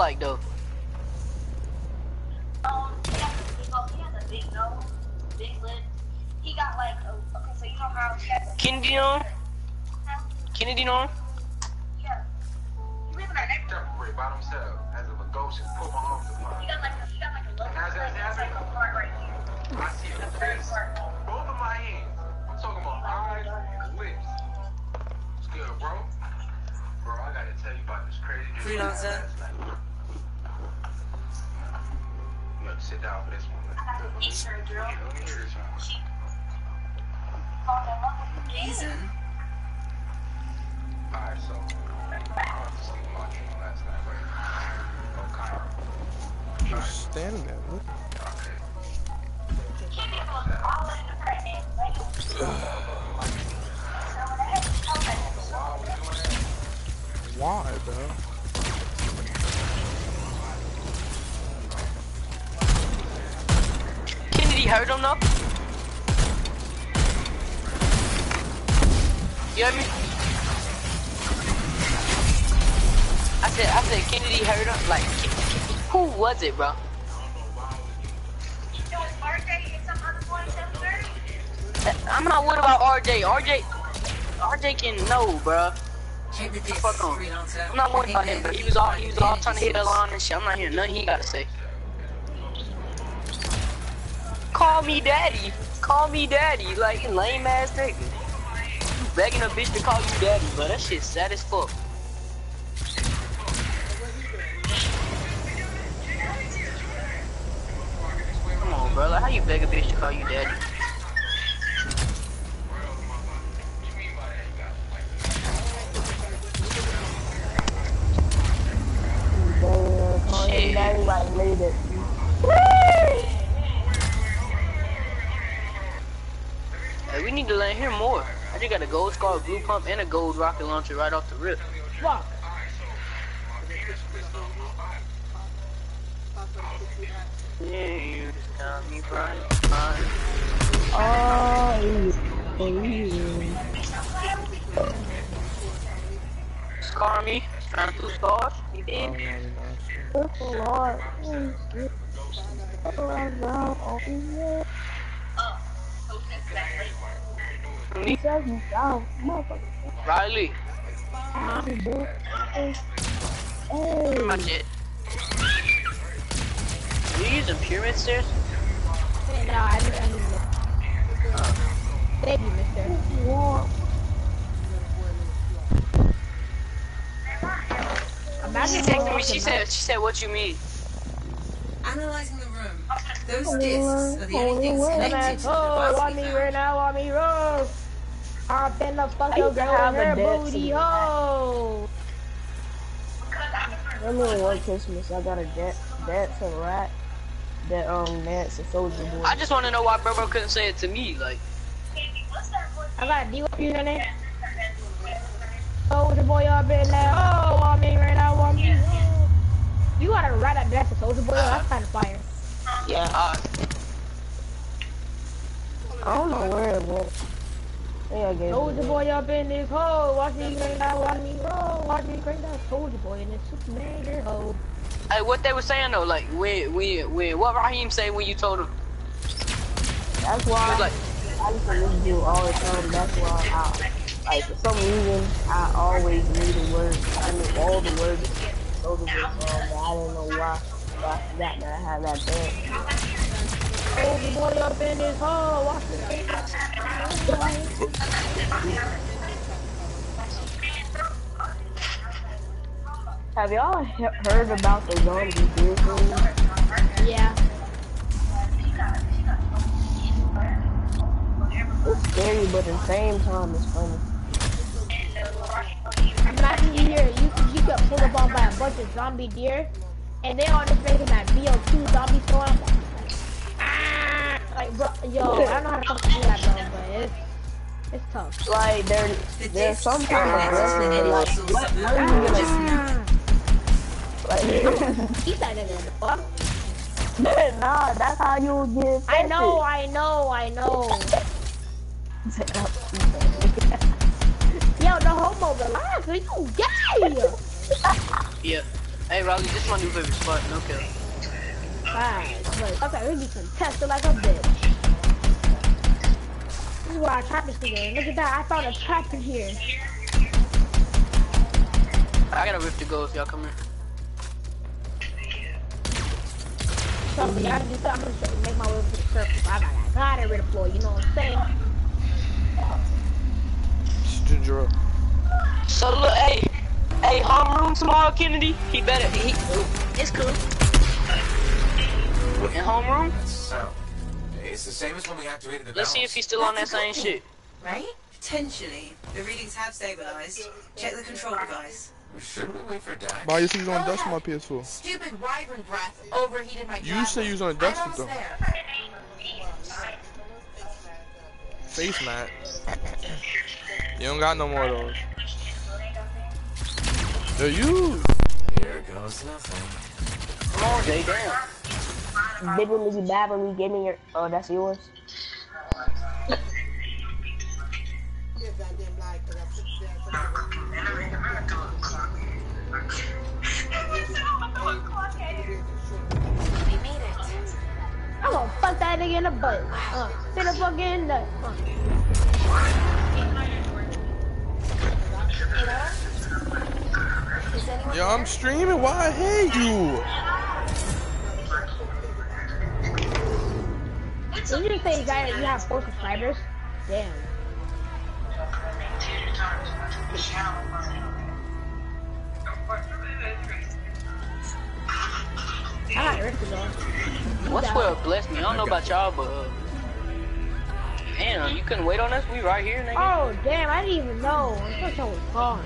Like, a, okay, so you know he has a Kennedy on? Kennedy on? Yeah. He lives in our neighborhood. By themselves, as if a ghost just put my arms apart. He got like, a, he got like a little, How's that- like, how's a part right here. I see the face, both of my hands. I'm talking about eyes and lips. What's good, bro? Bro, I gotta tell you about this crazy dream I had Freelancer. Sit down for this one. I got a picture, girl. Let me hear this one. She called him up Reason. Alright, so I went to sleep my dream last night, right? Okay. Just standing there. Look. Why, bro? Him though? You hear me? I said, I said Kennedy hurt him. Like, who was it, bro? It was RJ and some other boys that was there. I'm not worried about RJ. RJ, RJ can know, bro. Fuck on. I'm not worried about him, but he was all he was all trying to hit that line and shit. I'm not hearing nothing he gotta say. Call me daddy. Call me daddy. Like lame ass nigga. You begging a bitch to call you daddy, but that shit sad as fuck. Come on, bro. Like, how you beg a bitch to call you daddy? Shit. him daddy like made it. Hey, we need to learn here more. I just got a gold scar, blue pump, and a gold rocket launcher right off the rip. Fuck. Yeah, you got me right. right. Oh, easy. Scar me. Trying to scars. You did. That's a lot. Oh, shit. Oh, I'm down. Oh, yeah. He says he's down. Motherfucker. Riley. Dude. Hey. My shit. You using pyramid stairs? No, I didn't. I didn't. Thank you, mister. Imagine She texted me. She said. She said, "What you mean?" Analyzing the room. Those Only discs one, are the only only things one. connected to the Oh, bus want we me found. right now, want me roll. I'm finna fuck I your used to girl in a her dance booty in the back. hole. Remember one Christmas I got a dance, dance and rat that um dance a soldier boy. I just want to know why Bro Bro couldn't say it to me. Like, I got a D with you in it. Oh, the boy up in there. Oh, want me right now, want me. You gotta ride that back to Soldier Boy. That's kind of fire. Yeah. Uh, I don't know where it was. Yeah, I guess. Soldier Boy up in this hole. Watch me crank that, watch me roll. Watch me crank that Soldier Boy in this Superman hole. hey, what they were saying though, like when when when what Raheem say when you told him? That's why was like, I used to listen to you all the time. That's why I, like, for some reason, I always knew the words. I knew all the words. Those were song, but I don't know why. That I had that band. Soldier Boy up in this hole. Watch crank. Have y'all he- heard about the zombie thing? Yeah. It's scary, but at the same time, it's funny. Imagine you hear you you get pulled up on by a bunch of zombie deer, and they're all just making that BO2 zombie storm. Ah, like bro, yo, I don't know how to fucking do that bro, but it's it's tough. Like, there, there's some kind of blessing, but like, what, what are you gonna like, Eat that nigga. Fuck. nah, that's how you get I know, I know, I know. Yo, the homo, relax. Are you gay? yeah. Hey, Riley, this is my new favorite spot. No kidding. Alright, but okay, we be contested like a bitch. This is where our trap is today. Look at that, I found a trap in here. I gotta rip to go if y'all come here. Trust me, I do something. I'm gonna make my way to the surface. I got, I gotta redeploy, you know what I'm saying? It's Ginger up. So look, hey, hey, homeroom tomorrow, Kennedy. He better. He, it's cool. In homeroom. So, it's the same as when we activated the Let's see if he's still on that same shit. Right? Potentially. The readings have stabilized. Check the control device. Should we wait for Dax? Why you say you was on dust on my PS4? Stupid wyvern breath overheated my You say you was on dust though. there. Face mat. You don't got no more of those. They're used. Here goes nothing. Come on, Jay. Damn. Bibbly babbly, give me your. Oh, that's yours. We made it. I'm gonna fuck that nigga in the butt. Uh, in the fucking nut. Uh. Is anyone Yo, I'm streaming. Why I hate you? Did you just say you got you have four subscribers? Damn. I got ripped though. What's well bless me? I don't know about y'all, but uh, damn, you couldn't wait on us. We right here, nigga. Oh damn, I didn't even know. I thought y'all was gone.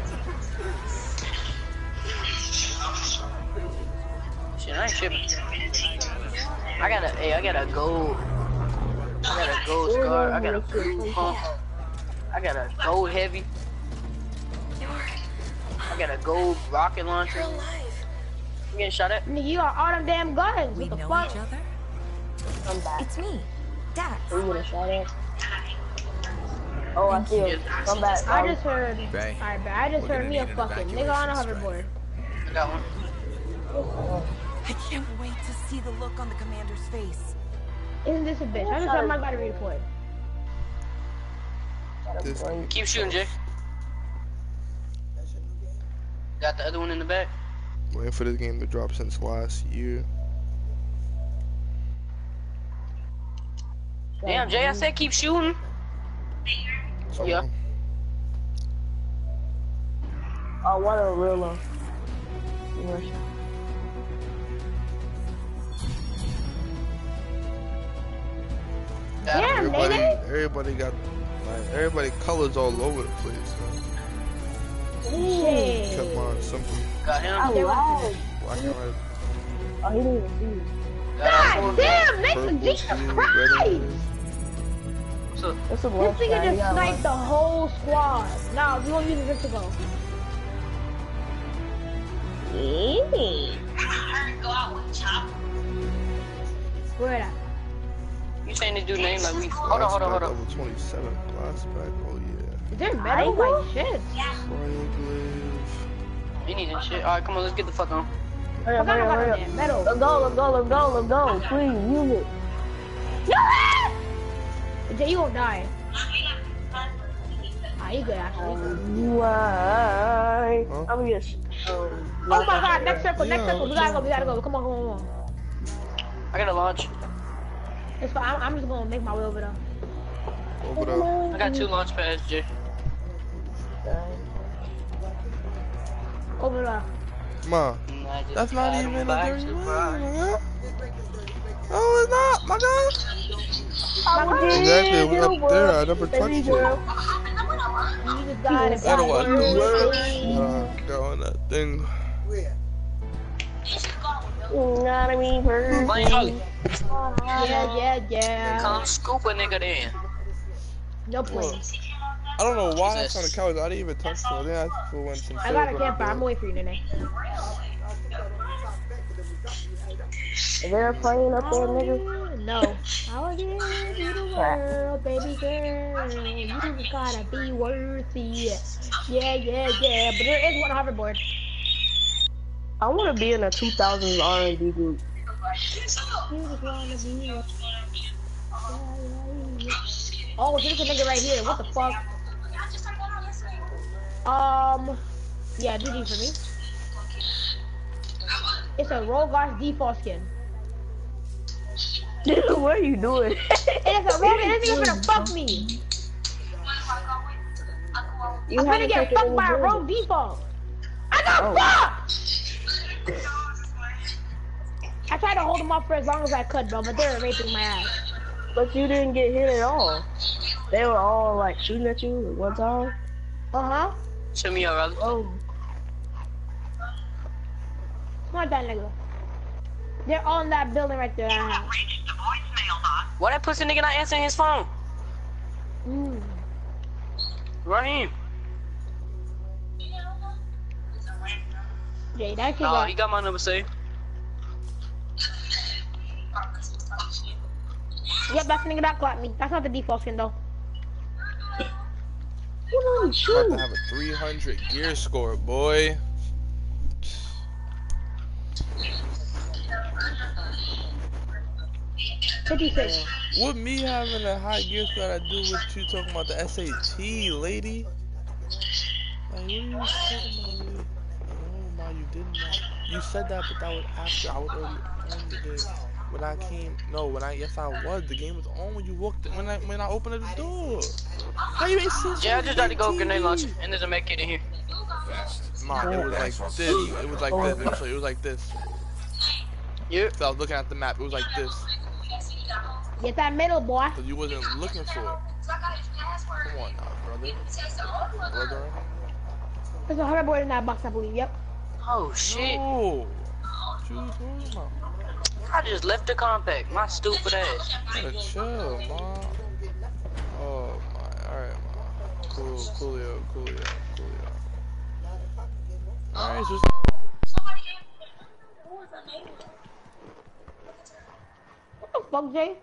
Shit, I ain't tripping. I got a, hey, I got a gold. I got a gold scar. I got a blue pump. I got a gold heavy. I got a gold rocket launcher. You're alive. You getting shot at? Nigga, you got all them damn guns. We what the know fuck? each other? I'm back. It's me, Dax. Who you gonna shout at? Oh, I see him. Come back. I just heard. Bay, Alright, but I just we're heard me a fucking nigga on a hoverboard. I got one. I can't wait to see the look on the commander's face. Isn't this a bitch? I just heard my guy to redeploy. This Keep shooting, Jay. Got the other one in the back. waiting for this game to drop since last year. Damn, Jay, I said keep shooting. So, Yeah. Oh, what a real one. Yeah. Damn, Everybody, nigga. everybody got, like, everybody colors all over the place. So. Shit. Kept mine simple. Got him. I lied. Black and red. Oh, he didn't even see you. God damn, nigga, Purple, Jesus teal, red, Christ! and So, What's the This left nigga side? just You got sniped the whole squad. Nah, we gonna use this to go. Yeah. Where? You saying this dude name like we? Hold on, hold on, hold on. Level 27. Glass. Oh yeah. Is there metal? Like shit. Cryoglaive. You need some shit. Alright, come on, let's get the fuck on. Hurry up, hurry up, hurry up. Metal. Let's go, let's go, let's go, let's go. Please, use it. Jay, you won't die. Ah, you good actually. Why? I'm gonna get. Um, Oh my god, next circle, next circle. We gotta go, we gotta go. Come on, come on, come on. I gotta launch. It's fine. I'm, I'm just gonna make my way over there. Over there. I got two launch pads, Jay. Over there. Ma, that's not even a 31. man. Oh, it's not, my God. Exactly, we up there. I never touched it. You just gotta How do I do work. it? Uh, go on that thing. Not a me first. Yeah, yeah, yeah. Come scoop a nigga then. No plane. I don't know why it's on the couch. I didn't even touch it. I think I just went some I got a silver. camper. I'm waiting for you, Nene. Is there a plane up there, nigga? No. I'll give you the world, baby girl. You gotta be worthy. Yeah, yeah, yeah. But there is one hoverboard. I want to be in a 2000s R&B group. Oh, there's a nigga right here. What the fuck? Um, yeah, do for me. It's a Roll Guard default skin. Dude, what are you doing? It's a Roll This nigga's gonna fuck me. You I'm gonna get fucked by a bullets. Rogue default. I got Oh. fucked! I tried to hold them off for as long as I could, bro, but they were raping my ass. But you didn't get hit at all. They were all like shooting at you at one time. Uh-huh. Show me your brother. Oh. Come on, that nigga. They're all in that building right there. Why that pussy nigga not answering his phone? Mm. Raheem. Jay, that kid Oh, got... he got my number saved. Yep, that's the nigga that clapped me. That's not the default skin, though. About to have a 300 gear score, boy. Fifty-six. What uh, me having a high gear score got to do with you talking about the SAT, lady? Like, what are you talking about? lady? Oh my, you did not. You said that, but that was after I was already on the game. When I came, no, when I yes I was. The game was on when you walked. When I when I opened the door. How you ain't seen Yeah, I just had to go grenade TV? launcher, and there's a med kit in here. Ma, it was like this. It was like this. Let me show you. It was like this. Yeah. So I was looking at the map. It was like this. Get that middle, boy. So you wasn't looking for it. Come on now, brother. Brother. There's a hoverboard in that box, I believe. Yep. Oh shit! No. What you talking about? I just left the compact. My stupid ass. Gotta chill, ma. Oh my. Alright, ma. Cool, coolio, coolio, coolio. Alright, so What the fuck, Jay?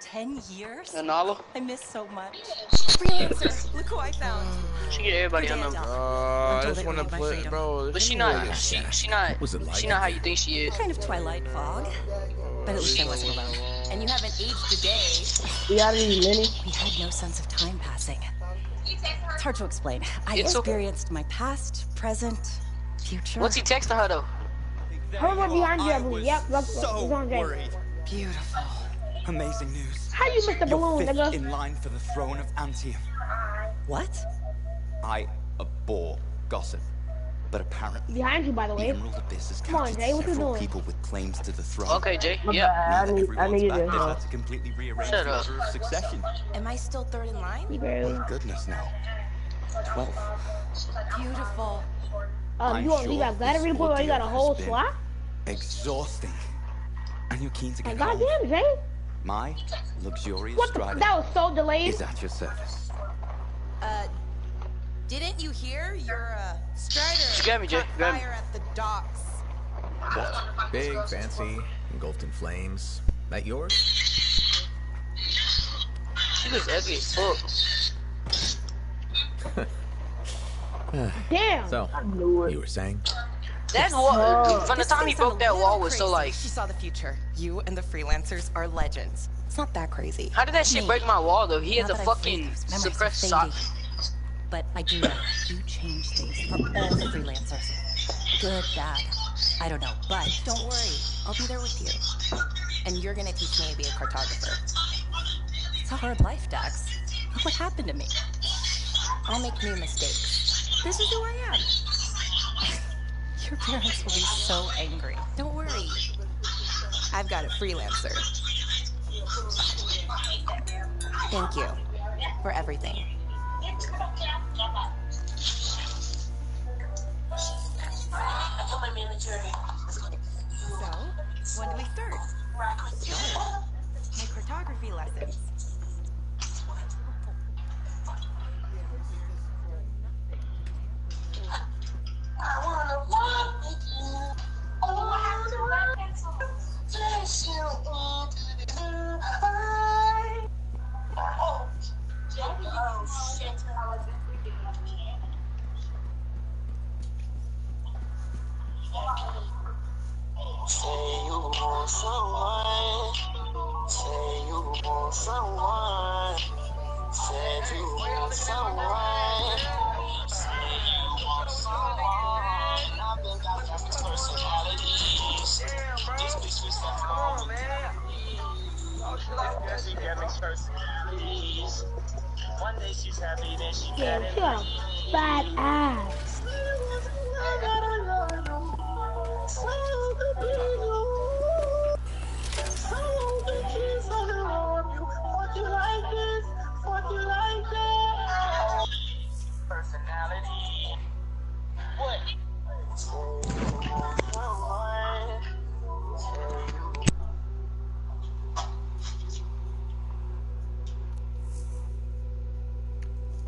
Ten years? Anala? I miss so much. Freelancer, look who I found. She get everybody her number. Uh, I just wanna play, freedom. bro. But she not. She she not. was it like? She not how you think she is. Kind of Twilight Fog. But at least I wasn't alone. And you haven't aged a day. You got any mini? We had no sense of time passing. It's hard to explain. I It's okay. experienced my past, present, future. What's he texting her though? Hoverboard behind you, I believe. Yep, look, look, So it's on Jay. worried. Beautiful. Amazing news. How you missed the You're balloon, fifth nigga? in line for the throne of Antium. What? I abhor gossip. But apparently, Behind you, by the the way. Emerald Abyss has Come on, counted Jay, what you several doing? people with claims to the throne. Okay, Jay. My Yeah. bad. I need, I need back. to. They've had to completely rearrange Shut the up. order of succession. Am I still third in line? You barely. Thank goodness now. Twelve. Beautiful. Um, you want sure leave that glider report or you got a whole has slot? Exhausting. And you're keen to Like, get home. goddamn, Jay. My luxurious What the? That was so delayed. is at your service. Uh, Didn't you hear? Your uh, Strider Grab me, Jay. caught Grab me. fire at the docks. What? Big, fancy, engulfed in flames. That yours? She looks ugly as fuck. Damn. So, you were saying? That wall, from the This time he may broke that wall was so like. She saw the future. You and the freelancers are legends. It's not that crazy. How did that shit Me. break my wall though? He has a fucking freed those memories are suppressed sock. But I do know you changed things for all the freelancers. Good, bad. I don't know. But don't worry. I'll be there with you. And you're gonna teach me to be a cartographer. It's a hard life, Dax. Look what happened to me. I'll make new mistakes. This is who I am. Your parents will be so angry. Don't worry. I've got a freelancer. Thank you for everything. So, when do we start? My cartography lessons. Say you want someone. Say you want someone. Said you want someone. Say you want someone. I think I got the personalities. This bitch was the home. She got mixed personalities. One day she's happy, then she Yeah, mad she got a fat ass. Personality. What?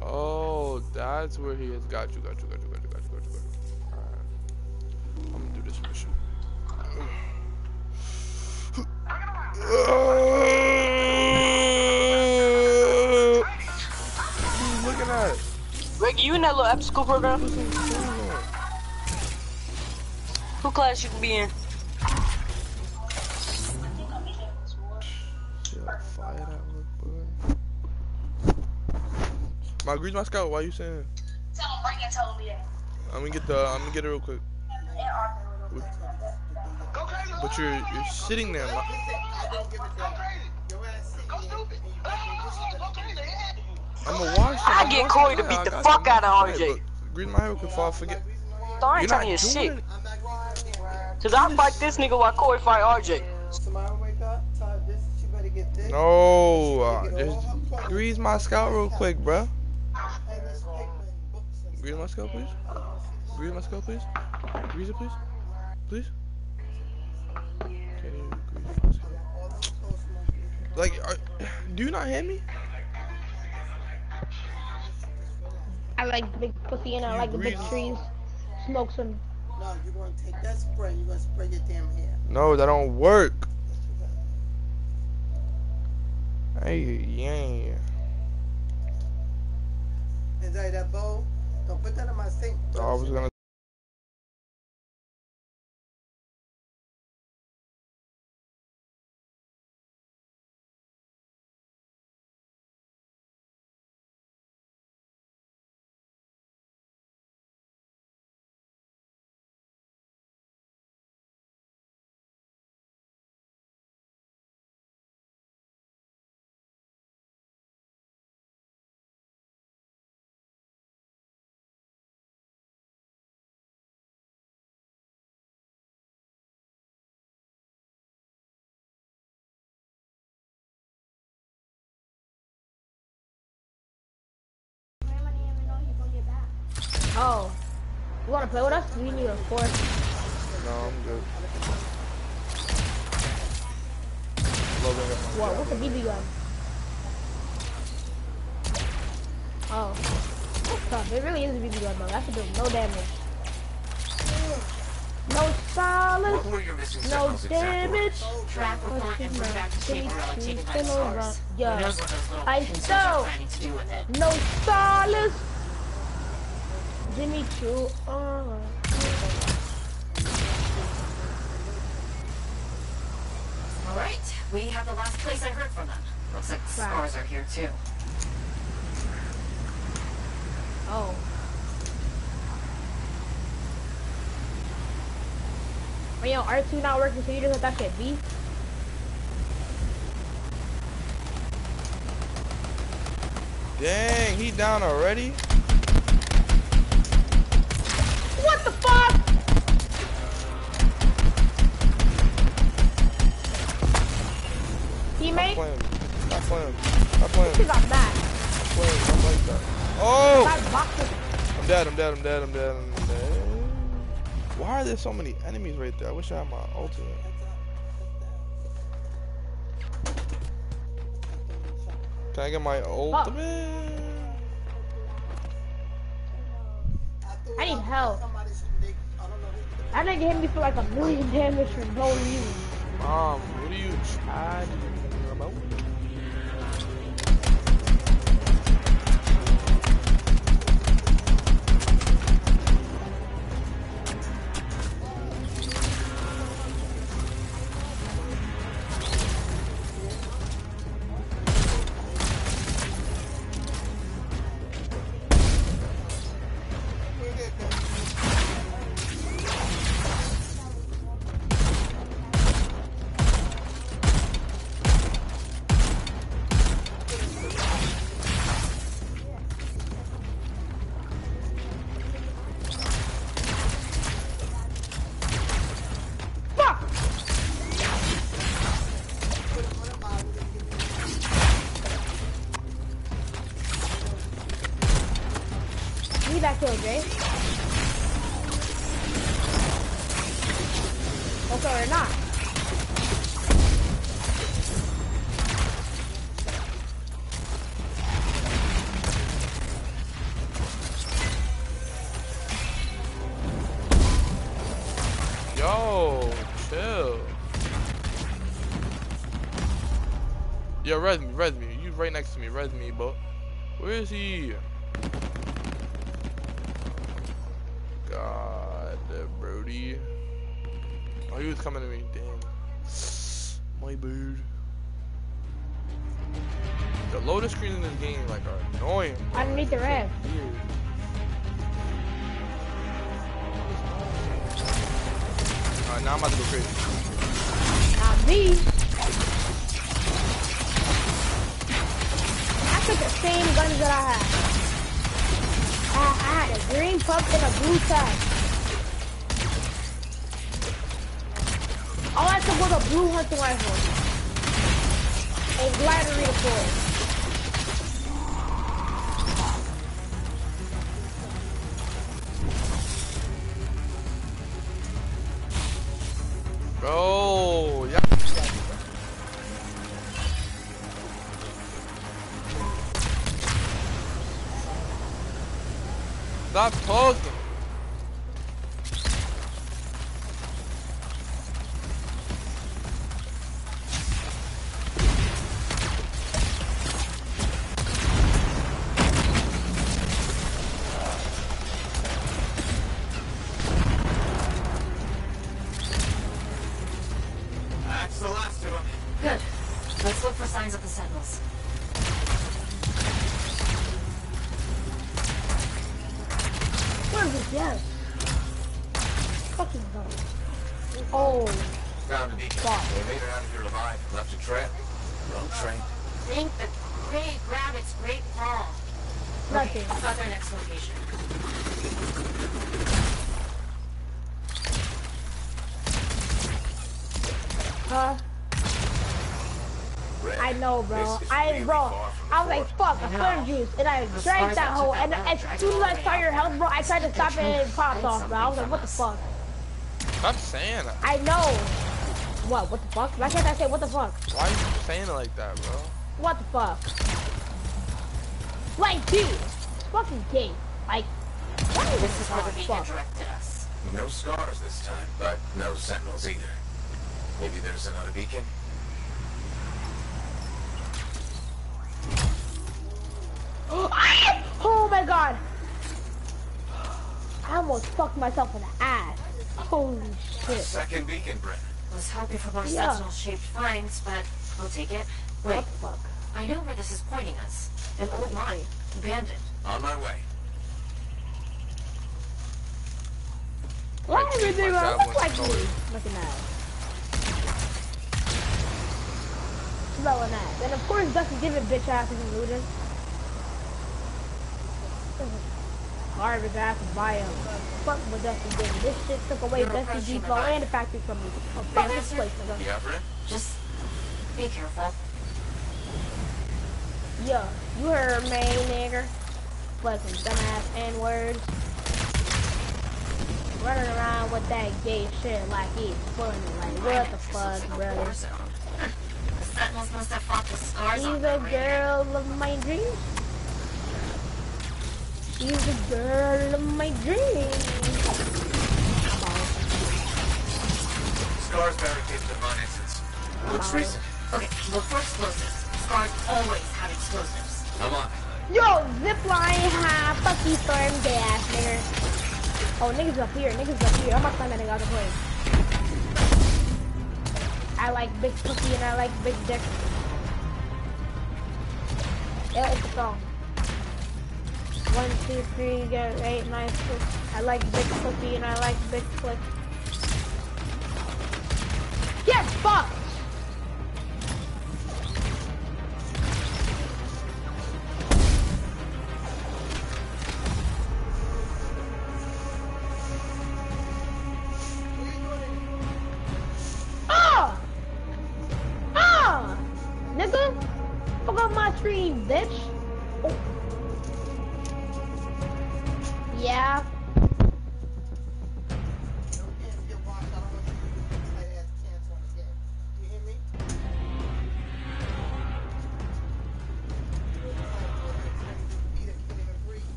Oh, that's where he is. Got you, got you, got you, got you, got you, got you, got you. Alright. I'm gonna do this mission. In that little after school program? Who class you can be in? Yeah, fire that look, boy. My grease my scout. Why you saying? Tell him right and tell him yeah. I'm gonna get the. I'm gonna get it real quick. But you're you're sitting there. My, I'm gonna. I I'm get watching Corey to beat the fuck out of RJ. look, Grease my hero can fall. Forget. So I ain't You're telling not you doing shit. it. Cause I fight this nigga while Corey fight RJ. Tomorrow wake up, tell this she better get this. No, uh, grease my scout real quick, bruh. Grease my scout, please. Grease my scout, please. Grease it, please. Please. Can you grease my scout? Like, are, do you not hear me? Like big pussy and I like the big trees. Smoke some. No, you're gonna take that spray and you're gonna spray your damn hair. No, that don't work. Hey, yeah. Is that that bowl? Don't put that in my sink. I was gonna. Oh. You wanna play with us? You need a fourth. No, I'm good. Loading up my What? What's the BB gun? Oh. tough. It really is a BB gun though. That should do no damage. No silence, What were your missing no signals exactly? damage. Track report and bring back the paper relic taken by the scars. Who Yeah. knows what those little I pincers know. are planning to do with it? No silence. Jimmy Choo. Uh. Alright, we have the last place I heard from them. Looks like the Right. scars are here too. Oh. Wait, yo, R2 not working, so you just let that shit be? Dang, he down already? What the fuck? Teammate? Stop Teammate? playing. Stop playing. Stop playing. She got mad. Stop playing. Stop like that. Oh! Got boxes. I'm dead, I'm dead, I'm dead, I'm dead, I'm dead. Why are there so many enemies right there? I wish I had my ultimate. Can I get my ultimate? I need help. That nigga hit me for like a million damage for no reason. Mom, what are you chatting about? Yo, res me, res me. You right next to me, res me, bro. Where is he? God, Brody. Oh, he was coming to me. Damn. My bird. The loading screen in this game like are annoying. bro. Underneath the red. Alright, now I'm about to go crazy. Not me. Took the same guns that I had. I, had a green pump and a blue tag. All I took was a blue hunting rifle. And a glider redeployed. I drank that whole, and as soon as I saw your health, bro, I tried to stop it and it popped off, bro. I was like, what the fuck? Stop saying that. I know. What? What the fuck? Why can't I say what the fuck? Why are you saying it like that, bro? What the fuck? Like, dude, fucking gay. Like, This is where the beacon directed us. No scars this time, but no sentinels either. Maybe there's another beacon? Second beacon, Brent. Was hoping for more Yeah. sentinel-shaped finds, but we'll take it. Wait, What fuck? I know where this is pointing us. An old mine, abandoned. On my way. Why I everything changed my gonna look job like once me? in Looking at Smelling ass. And of course Dusty Divot bitch ass is looting. Garbage ass bio. Fuck with Dusty Divot. This shit took away You're Dusty Depot and the factory from me. Oh, fuck this place, nigga. Just be careful. Yeah, you heard me, nigger. Fucking dumbass N-words. Running around with that gay shit like it's funny. Like, what the fuck, brother? The sentinels must have fought the scars She's a girl of my dreams. She's the girl of my dreams. Scars barricaded the mine entrance. Looks recent. Okay, look for explosives. Scars always have explosives. I'm on. Yo, zipline high, fuck you, storm gas, nigga. Oh, niggas up here, niggas up here. I'm about to find that nigga out the plane. I like big pussy and I like big dick. Yeah, it's a song. One, two, three, get eight, nine, six. I like big pussy and I like big flick. Get fucked!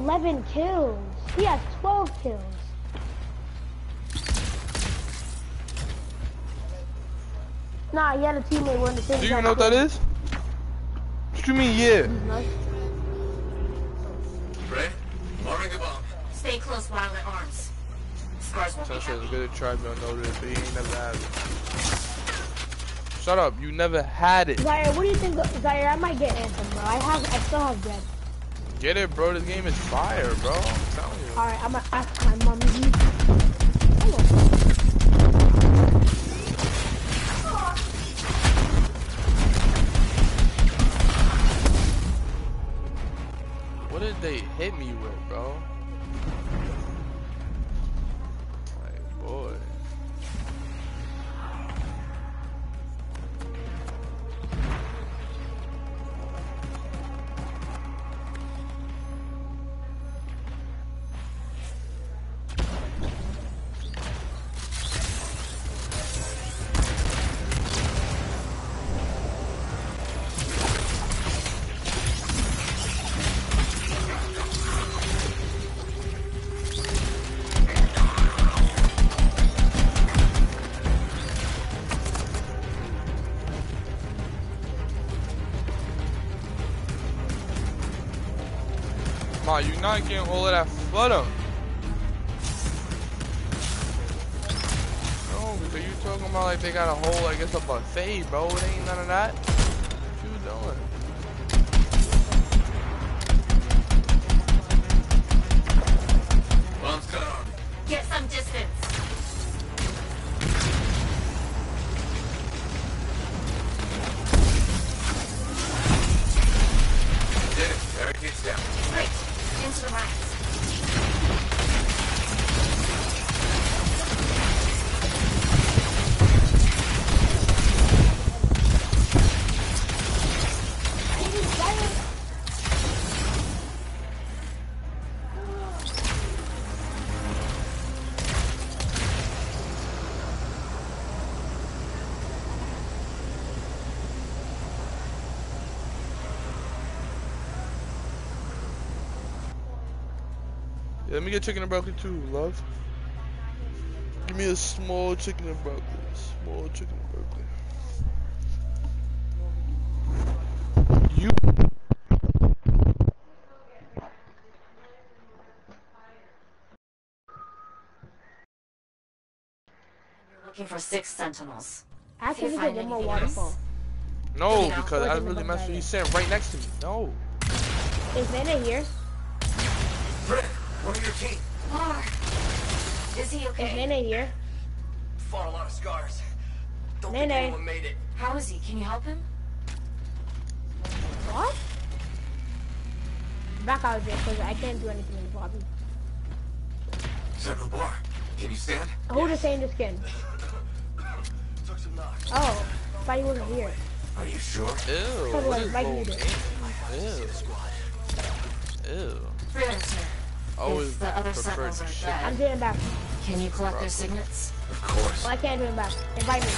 11 kills. He has 12 kills. Nah, he had a teammate when the same Do you know what that is? What you mean, yeah? Red, arming the bomb. Stay close while it arms. Scars won't be That shit's happy. good to try me on notice, but he ain't never had it. Shut up, you never had it. Zaire, what do you think? Zaire, I might get Anthem, bro. I have, I still have bread. Get it, bro. This game is fire, bro. I'm telling you. Alright, I'm gonna ask Not getting all of that flutter. No, because you talking about like they got a whole, I guess, a buffet, bro. It ain't none of that. Me get chicken and broccoli too, love. Give me a small chicken and broccoli. Small chicken and broccoli. You. Looking for six sentinels. I If you actually find get more waterfall. No, Let me know. because I really the messed with bag. you. Sitting right next to me. No. Is Nene here? Red, one of your team. Lar, is he Is okay? Nene here? Fought a lot of scars. Don't think Nene. anyone made it. How is he? Can you help him? What? Back out of here, because I can't do anything in the lobby. Central bar. Can you stand? Who just saying the skin? Took some knocks. Oh, thought he wasn't here. Are you sure? Ew. Sounds What like is Mike wrong needed. Ew. Ew. Freelancer. Always If the other preferred sentinels are shit. I'm dead, doing it back. can you collect their signets? Of course. Well, I can't do it back. Invite me.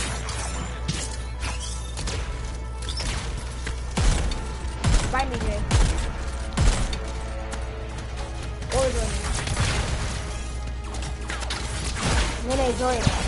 Invite me, Jay. Or join me. Nene, join.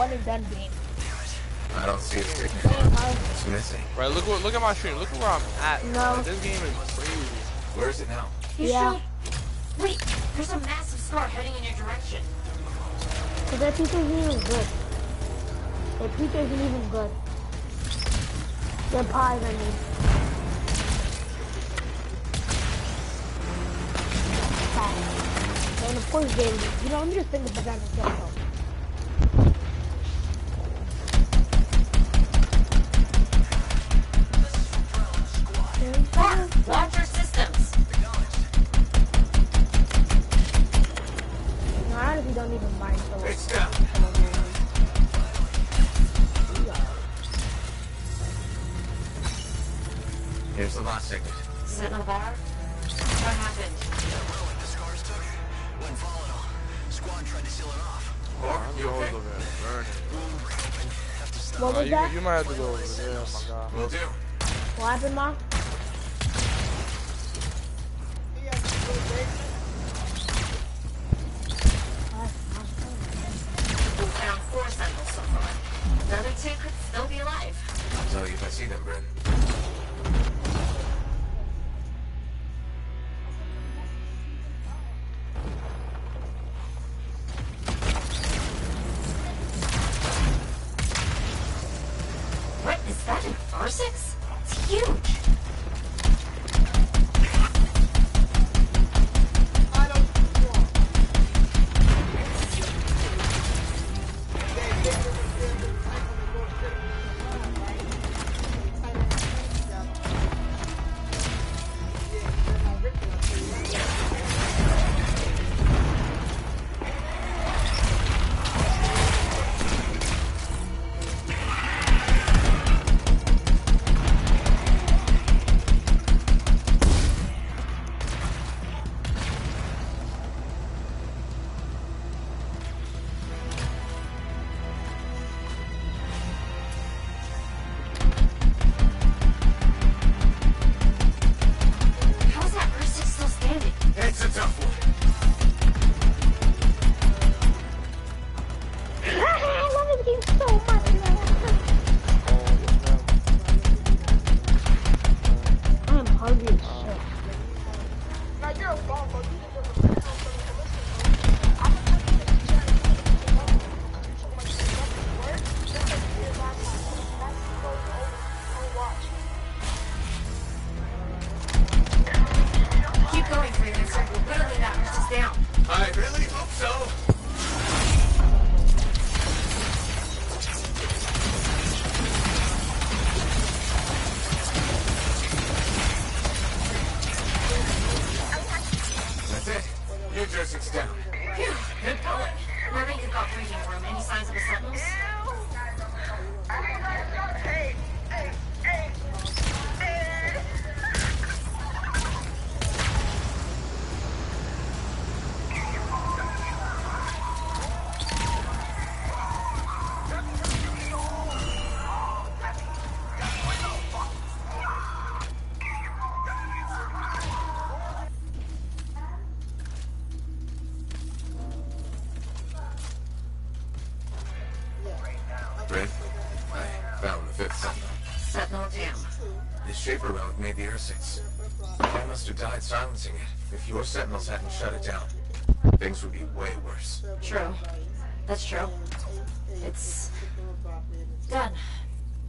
One and done game. I don't see a signal. It's missing. Right, look look at my stream. Look where I'm at. No. Like, this game is crazy. Where is it now? You Yeah. should Wait, there's a massive scar heading in your direction. So their pizza isn't even good. Their pizza isn't even good. Their pies, I mean. And of course, they, you know, I'm just thinking about that myself. You, might have to go over there, oh my god. Will do. What happened? I must have died silencing it, if your sentinels hadn't shut it down. Things would be way worse. True. That's true. It's... done.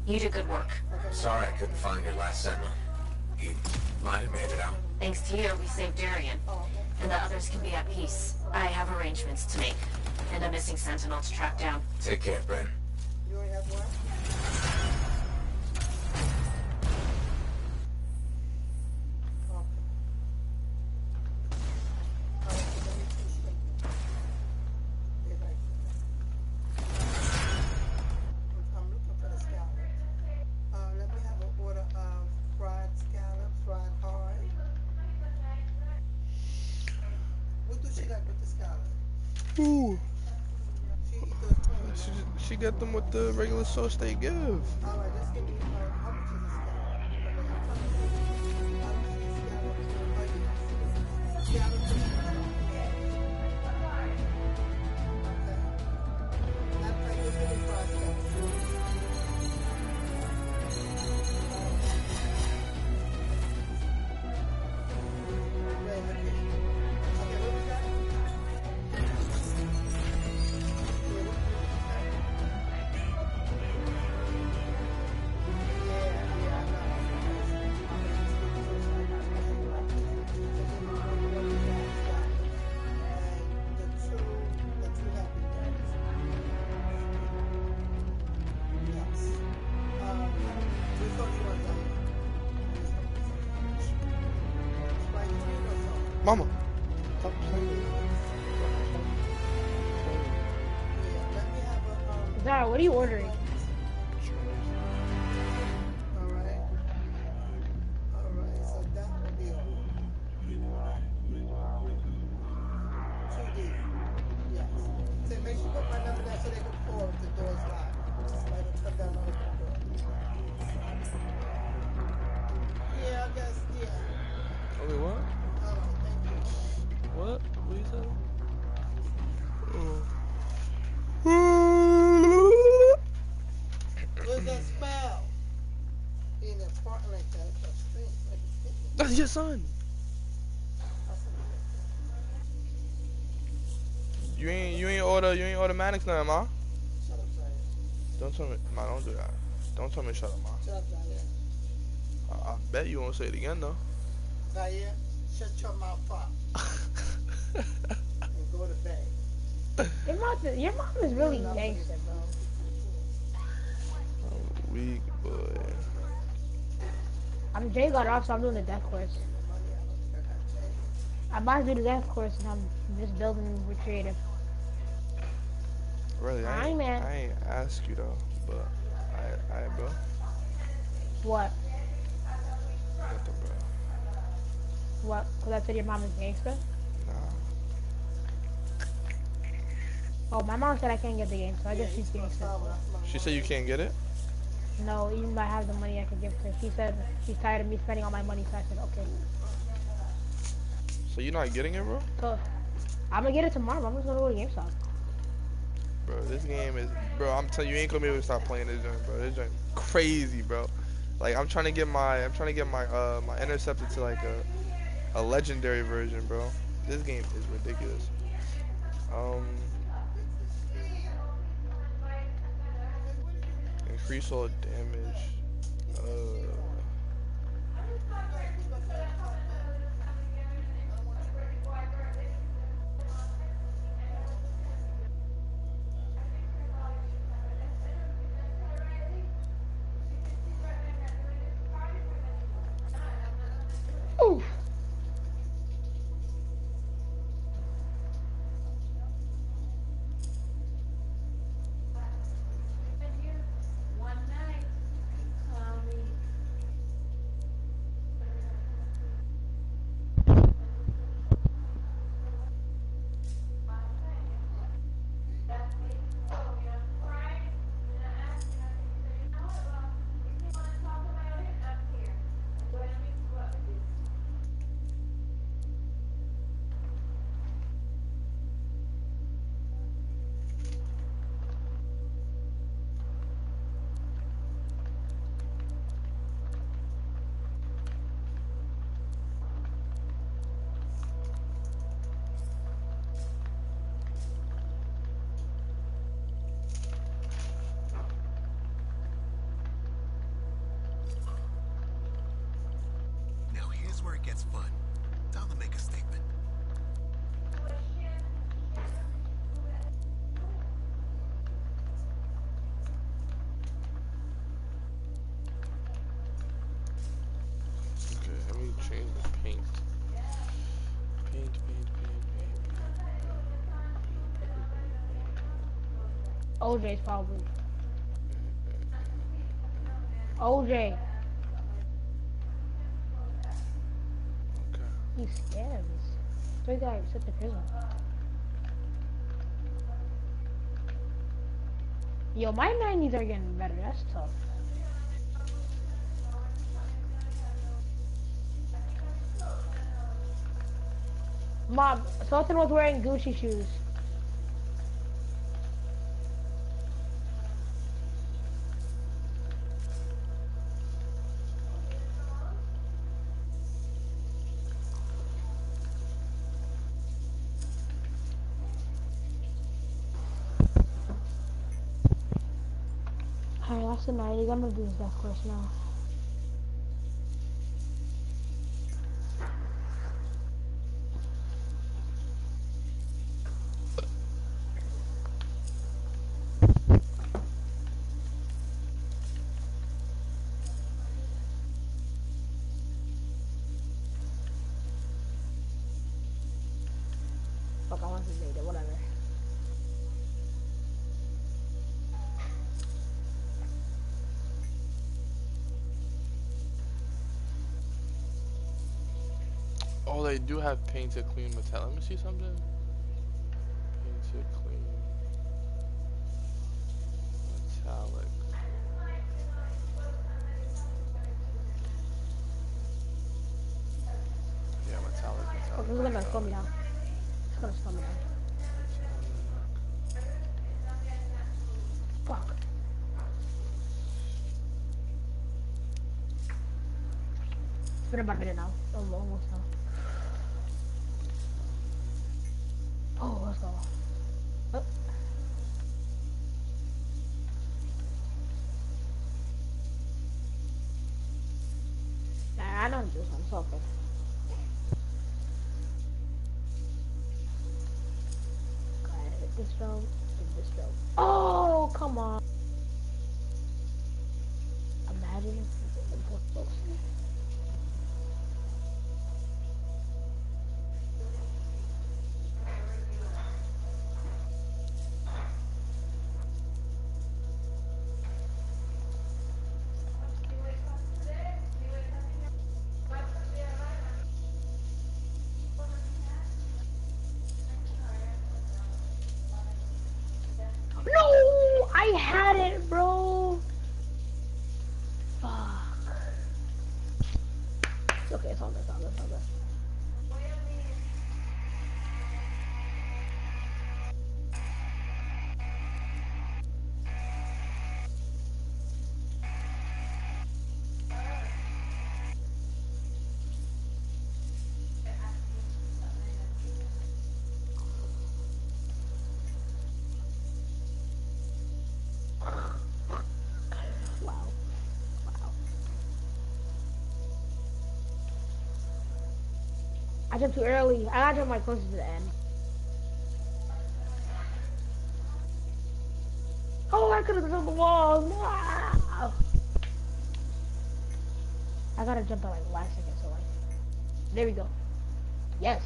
You did good work. Sorry I couldn't find your last sentinel. He might have made it out. Thanks to you, we saved Darian. And the others can be at peace. I have arrangements to make. And a missing sentinel to track down. Take care, Bren. The regular sauce they give. Are you ordering? Your son. You ain't you ain't order you ain't order Mannix now, ma. Shut up, Don't tell me, ma. Don't do that. Don't tell me shut up, ma. Shut up, I, I bet you won't say it again though. Zaire, shut your mouth up. and go to bed. Your mom, is- your mom is really gangster, bro. Weak boy. I'm Jay got off, so I'm doing the death course. About to do the death course, and I'm just building with creative. Really, I ain't, man. I ain't ask you though, but I I bro. What? Nothing, bro. What? Because I said your mom is gangster? Nah. Oh, my mom said I can't get the game, so I guess she's gangster. She said you can't get it. No, even though I have the money I could give her. She said she's tired of me spending all my money, so I said, okay. So you're not getting it, bro? So, I'm gonna get it tomorrow. I'm just gonna go to GameStop. Bro, this game is, bro. I'm telling you, you ain't gonna be able to stop playing this joint, bro. This joint crazy, bro. Like I'm trying to get my, I'm trying to get my, uh, my interceptor to like a, a legendary version, bro. This game is ridiculous. Um, increase all damage. Uh, it gets fun. Time to make a statement. okay, let me change the paint. Paint, paint, paint, paint. OJ's probably. OJ. So he got sent to prison. Yo, my 90s are getting better. That's tough. Mom, Sultan was wearing Gucci shoes. That's the 90s. I'm gonna do this death course now. Do have paint to clean metallic. Let me see something. Had it, bro. Jumped too early. I gotta jump my closest to the end. Oh, I could have jumped the wall. Wow. I gotta jump at like last second, so like, there we go. Yes.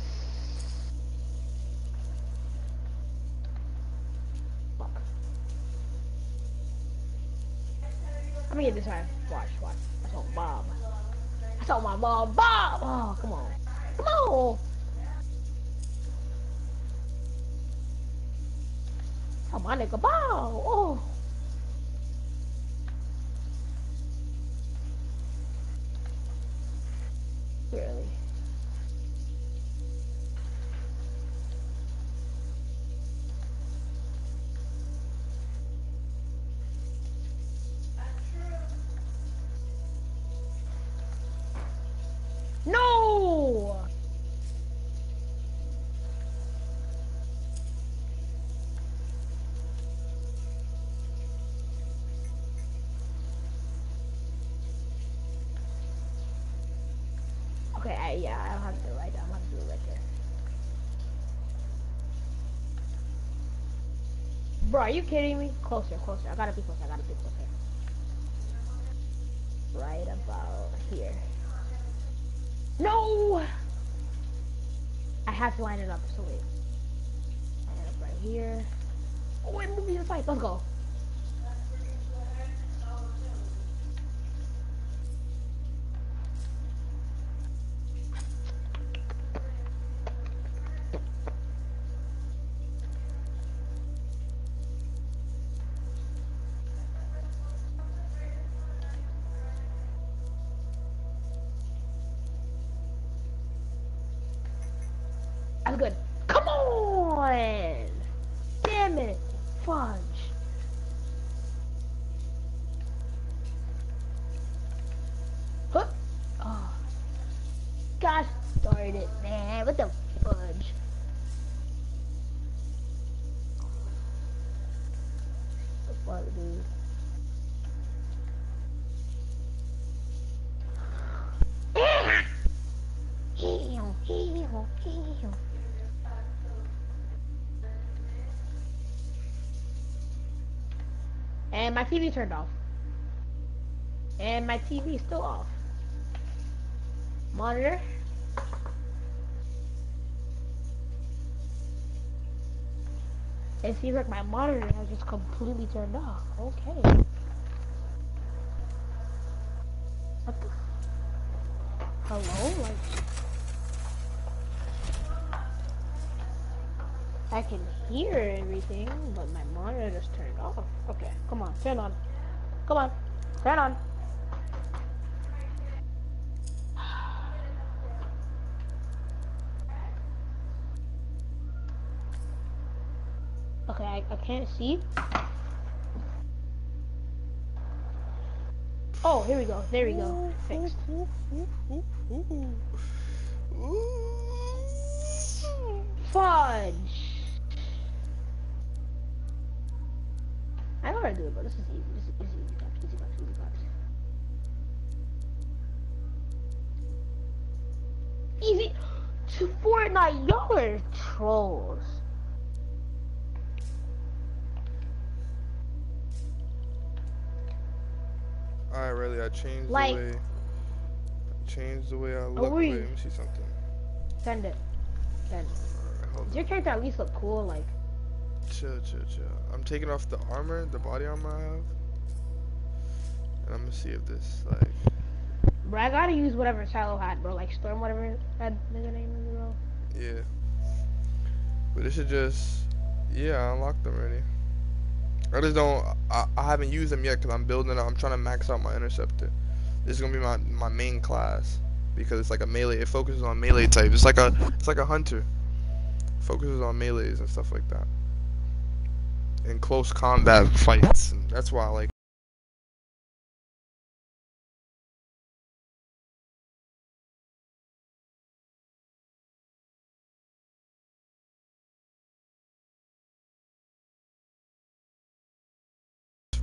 My nigga Bob! Bro, are you kidding me? Closer, closer. I gotta be closer. I gotta be closer. Right about here. No! I have to line it up, so wait. Line it up right here. Oh, wait, move me to the fight. Let's go. My TV turned off. And my TV still off. Monitor. It seems like my monitor has just completely turned off. Okay. What the? Hello? Like. I can hear everything, but my monitor just turned off. Okay, come on, turn on. Come on, turn on. Okay, I, I can't see. Oh, here we go. There we go. Fixed. Fudge. I to do it, but this is easy. This is easy, easy box, easy box, easy box. Easy to Fortnite, y'all are trolls. Alright, really, I changed Like- the way. I changed the way I look. Wait, let me see something. Send it. Send it. Does your character at least look cool? Like, Chill, chill, chill. I'm taking off the armor, the body armor I have. And I'm gonna see if this, like. bro, I gotta use whatever Silo had, bro. Like Storm, whatever that nigga name is, bro. Yeah. But this should just. Yeah, I unlocked them already. I just don't. I, I haven't used them yet because I'm building. I'm trying to max out my interceptor. This is gonna be my my main class because it's like a melee. It focuses on melee type. It's like a it's like a hunter. Focuses on melees and stuff like that. In close combat fights. And that's why I like.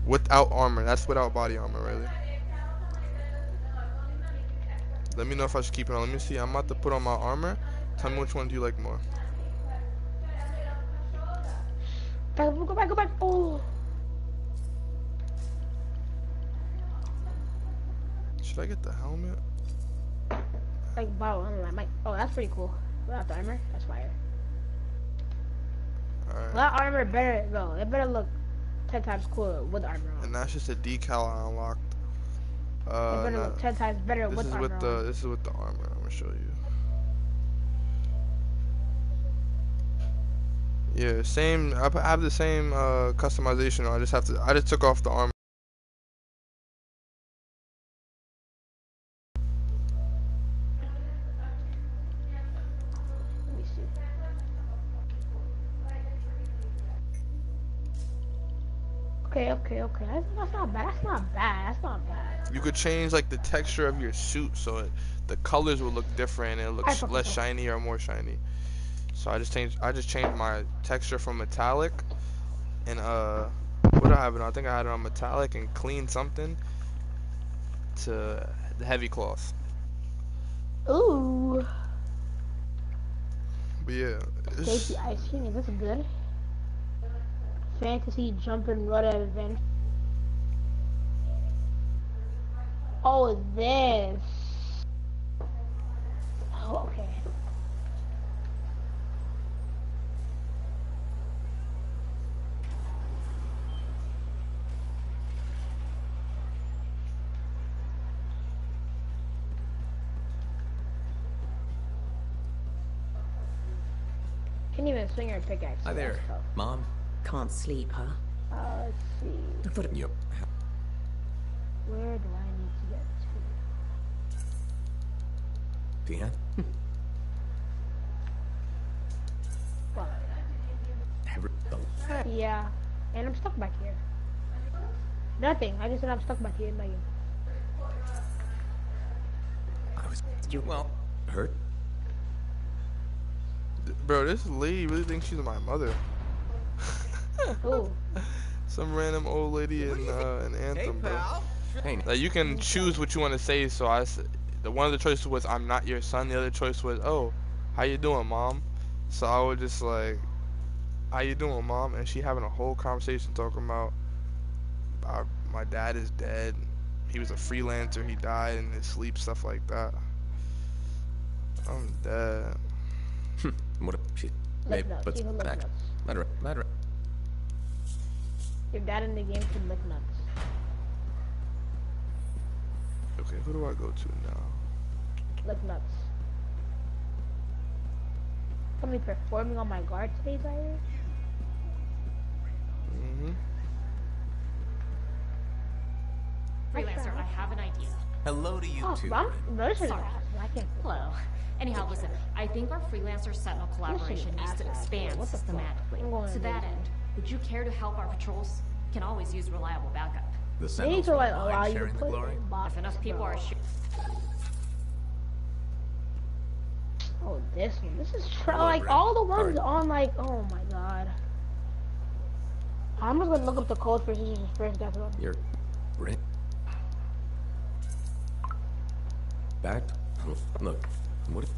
Without armor. That's without body armor, really. Let me know if I should keep it on. Let me see. I'm about to put on my armor. Tell me which one do you like more. Back, go back, go back. Oh, Should I get the helmet? like wow, I might. Oh, that's pretty cool. Without the armor, that's fire. Alright. That armor better, bro. It better look ten times cooler with armor on. And that's just a decal I unlocked. it Uh, better nah, look ten times better this with is armor with the on. this is with the armor. I'm gonna show you. Yeah, same. I have the same uh, customization. I just have to. I just took off the armor. Let me see. Okay, okay, okay. That's, that's not bad. That's not bad. That's not bad. You could change like the texture of your suit so it, the colors will look different and it looks less shiny or more shiny. So I just changed. I just changed my texture from metallic and uh, what do I have it on? I think I had it on metallic and clean something to the heavy cloth. Ooh. But yeah, it's, Tasty ice cream. Is this good? Fantasy jumping rudder event. Oh, this. Oh, okay. Even swing her pickaxe. Hi there. Mom. Can't sleep, huh? Uh, let's see. I thought yep. Where do I need to get to? Tina. Fuck. Oh, Yeah, and I'm stuck back here. Nothing. I just said I'm stuck back here in my game. I was. You well hurt? Bro, this lady really thinks she's my mother. Ooh. Some random old lady in uh, an anthem, bro. Hey, Like you can choose what you want to say. So I, s- the one of the choices was I'm not your son. The other choice was oh, how you doing, mom? So I was just like, how you doing, mom? And she having a whole conversation talking about, uh, my dad is dead. He was a freelancer. He died in his sleep, stuff like that. I'm dead. what? A, she. Lick Hey, nuts. but Even lick back. nuts. Let her. Let her. Your dad in the game can lick nuts. Okay, who do I go to now? Lick nuts. Somebody performing on my guard today, Zaire? Mm-hmm. Freelancer, I have an idea. Hello to you Oh, too. I'm listening to Sorry. I can't. Hello. Anyhow, listen, I think our freelancer sentinel collaboration needs to ass ass, expand what systematically. To to that end, would you care to help our patrols? Can always use reliable backup. The They need Sentinels to like don't allow you to sharing the put glory. in boxes, If enough people are bro. sh- Oh, this one. This is tr- Hello, like Brent. all the ones Alright. on like. Oh my god. I'm just gonna look up the code for Scissors first. That's what. You're Brent. Back. Look. What? if-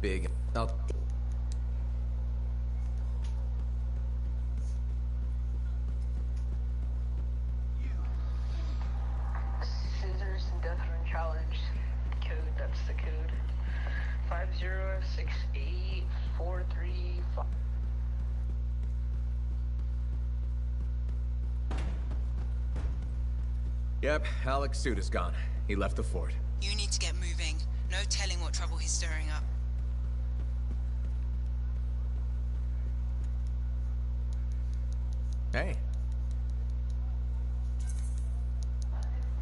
Big. Out. Scissors and Death Run Challenge. Code, that's the code. 5068435. Yep. Alex suit is gone. He left the fort. You need to get moving. No telling what trouble he's stirring up. Hey.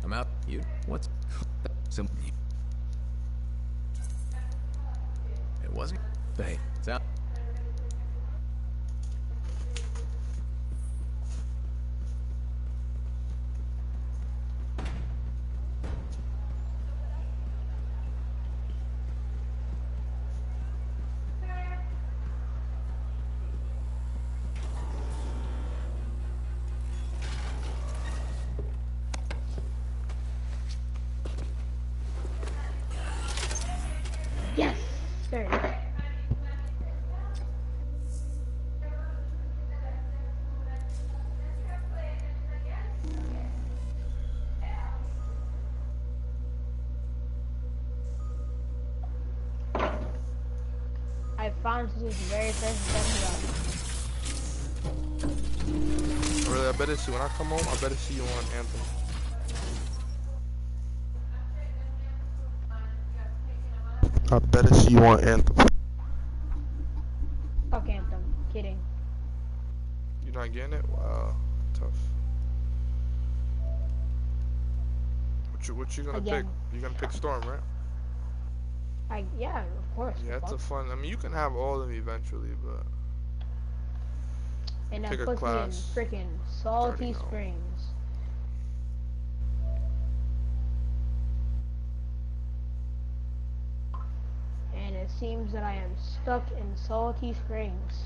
I'm out. You. What's? Some. It wasn't. Hey. It's out. First Really, I better see when I come home. I better see you on Anthem. I better see you on Anthem. Fuck Anthem. Kidding. You're not getting it? Wow, tough. What you what you gonna Again. pick? You gonna pick Storm, right? I yeah, of course. Yeah, it's a fun. I mean, you can have all of them eventually, but And that puts me in freaking Salty. Springs. And it seems that I am stuck in Salty Springs.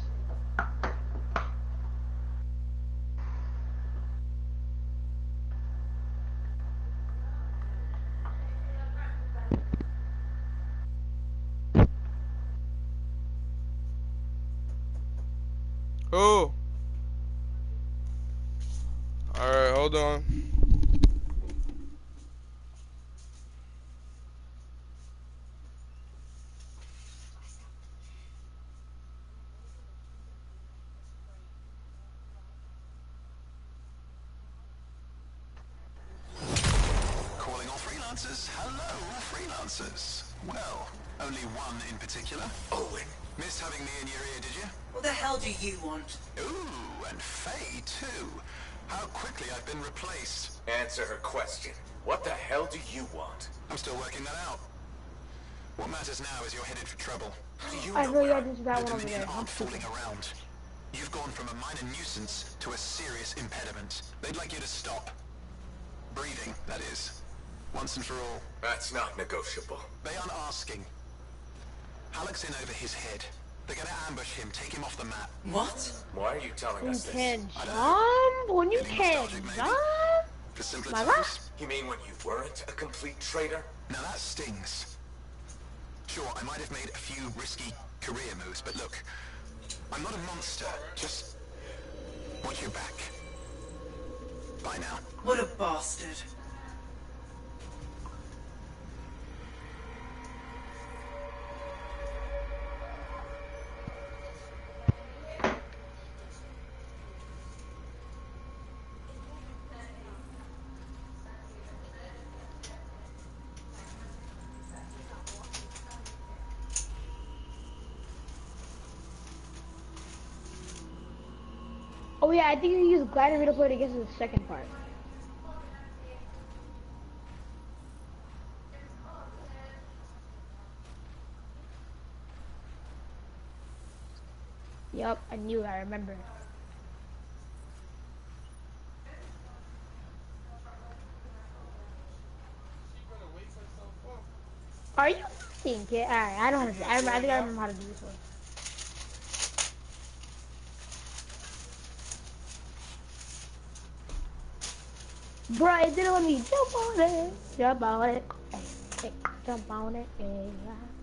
Oh. All right, hold on. Do you want? I'm still working that out. What matters now is you're headed for trouble. Do you I know really where got into that the one over Dominion there. I'm aren't fooling around. You've gone from a minor nuisance to a serious impediment. They'd like you to stop. Breathing, that is. Once and for all. That's not negotiable. They aren't asking. Haluk's in over his head. They're gonna ambush him, take him off the map. What? Why are you telling You us this? can jump when you can jump. For simpler My times. You mean when you weren't a complete traitor? Now that stings. Sure, I might have made a few risky career moves, but look, I'm not a monster. Just watch your back. Bye now. What a bastard. I think you use glider redeploy to get to the second part. Yep, I knew, I remember. Are you thinking? Alright, I don't know. I, remember, I think I remember how to do this one. Bro, it didn't let me jump on it. Jump on it. Jump on it. Yeah.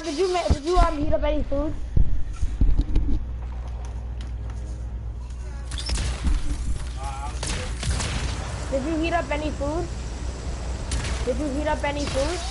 Ma, did you did you um heat up any food? Did you heat up any food? Did you heat up any food?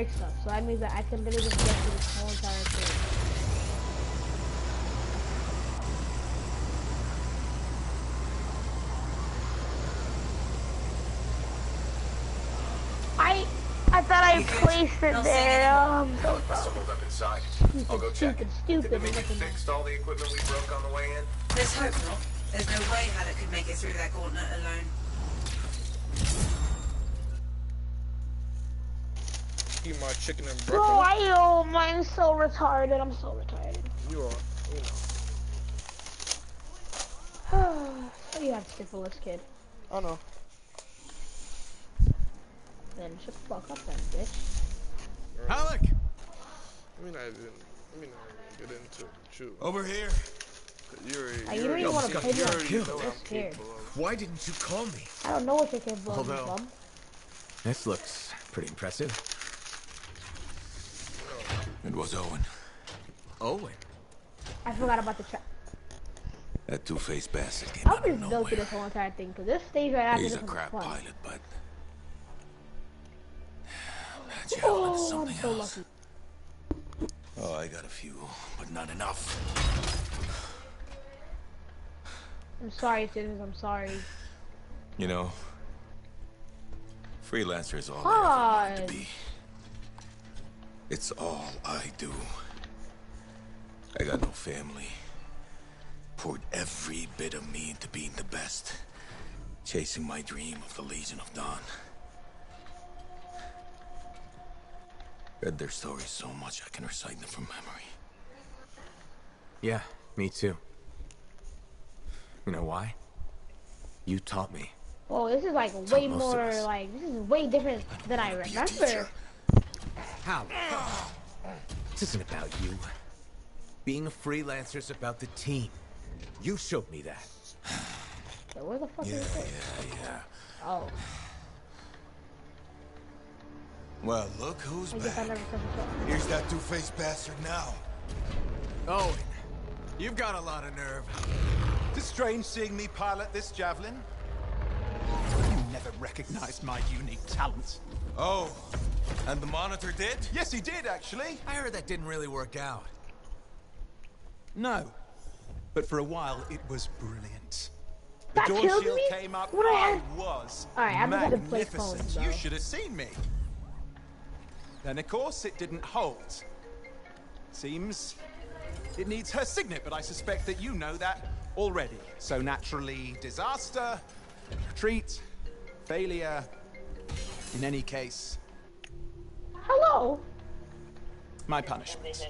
Break stuff, so that means that I can literally just get through this whole entire thing. I I thought I placed it there. Oh, I'm so Must have moved up inside. I'll go check. stupid, stupid. Did they make you looking. fixed all the equipment we broke on the way in? Let's hope not. There's no way Haddock could make it through that gauntlet alone. Eat my chicken and Bro, broccoli. I oh, mine's so retarded. I'm so retarded. You are, you know. you have syphilis, kid. I know. Then shut the fuck up, then, bitch. Alec! Let me not even, let me not even get into it you. Over here. You already, I you really already, wanna you play that already game. know what I'm I'm scared. Why didn't you call me? I don't know what you're capable of, Although- bum. This looks pretty impressive. It was Owen. Owen? I forgot about the trap. That two-faced bastard came I out of just built through this whole entire thing, because this stage right after He's this a crap fun. pilot, but that gel Oh, is I'm something so else. lucky. Oh, I got a few, but not enough. I'm sorry, citizens, I'm sorry. You know, freelancer is all I ever wanted to be. It's all I do. I got no family. Poured every bit of me into being the best. Chasing my dream of the Legion of Dawn. Read their stories so much I can recite them from memory. Yeah, me too. You know why? You taught me. Oh, this is like way more, like, this is way different than I remember. How? This isn't about you. Being a freelancer is about the team. You showed me that. So where the fuck Yeah, is it? yeah, yeah. Oh, Well, look who's I guess I back. never pressed the button. Here's that two-faced bastard now. Owen, you've got a lot of nerve. Is it strange seeing me pilot this javelin? You never recognized my unique talent. Oh, and the monitor did? Yes, he did, actually. I heard that didn't really work out. No. But for a while, it was brilliant. The That dawn killed shield me? came up, What I I had- was Alright, I'm just gonna play magnificent. phones, you should have seen me. Then, of course, it didn't hold. Seems it needs her signet, but I suspect that you know that already. So naturally, disaster, retreat, failure. In any case, Hello. my punishment.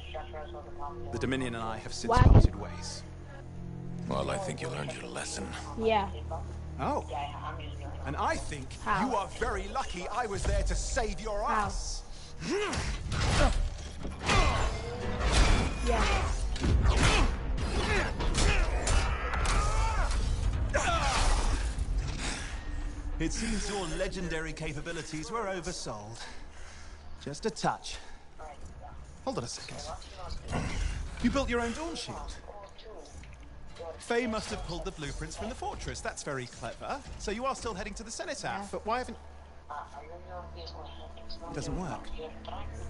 The Dominion and I have since Wagon. parted ways. Well, I think you learned your lesson. Yeah. Oh. And I think How? you are very lucky I was there to save your ass. Yeah. Hmm. It seems your legendary capabilities were oversold. Just a touch. Hold on a second. You built your own dawn shield. Faye must have pulled the blueprints from the fortress. That's very clever. So you are still heading to the cenotaph, but why haven't... It doesn't work.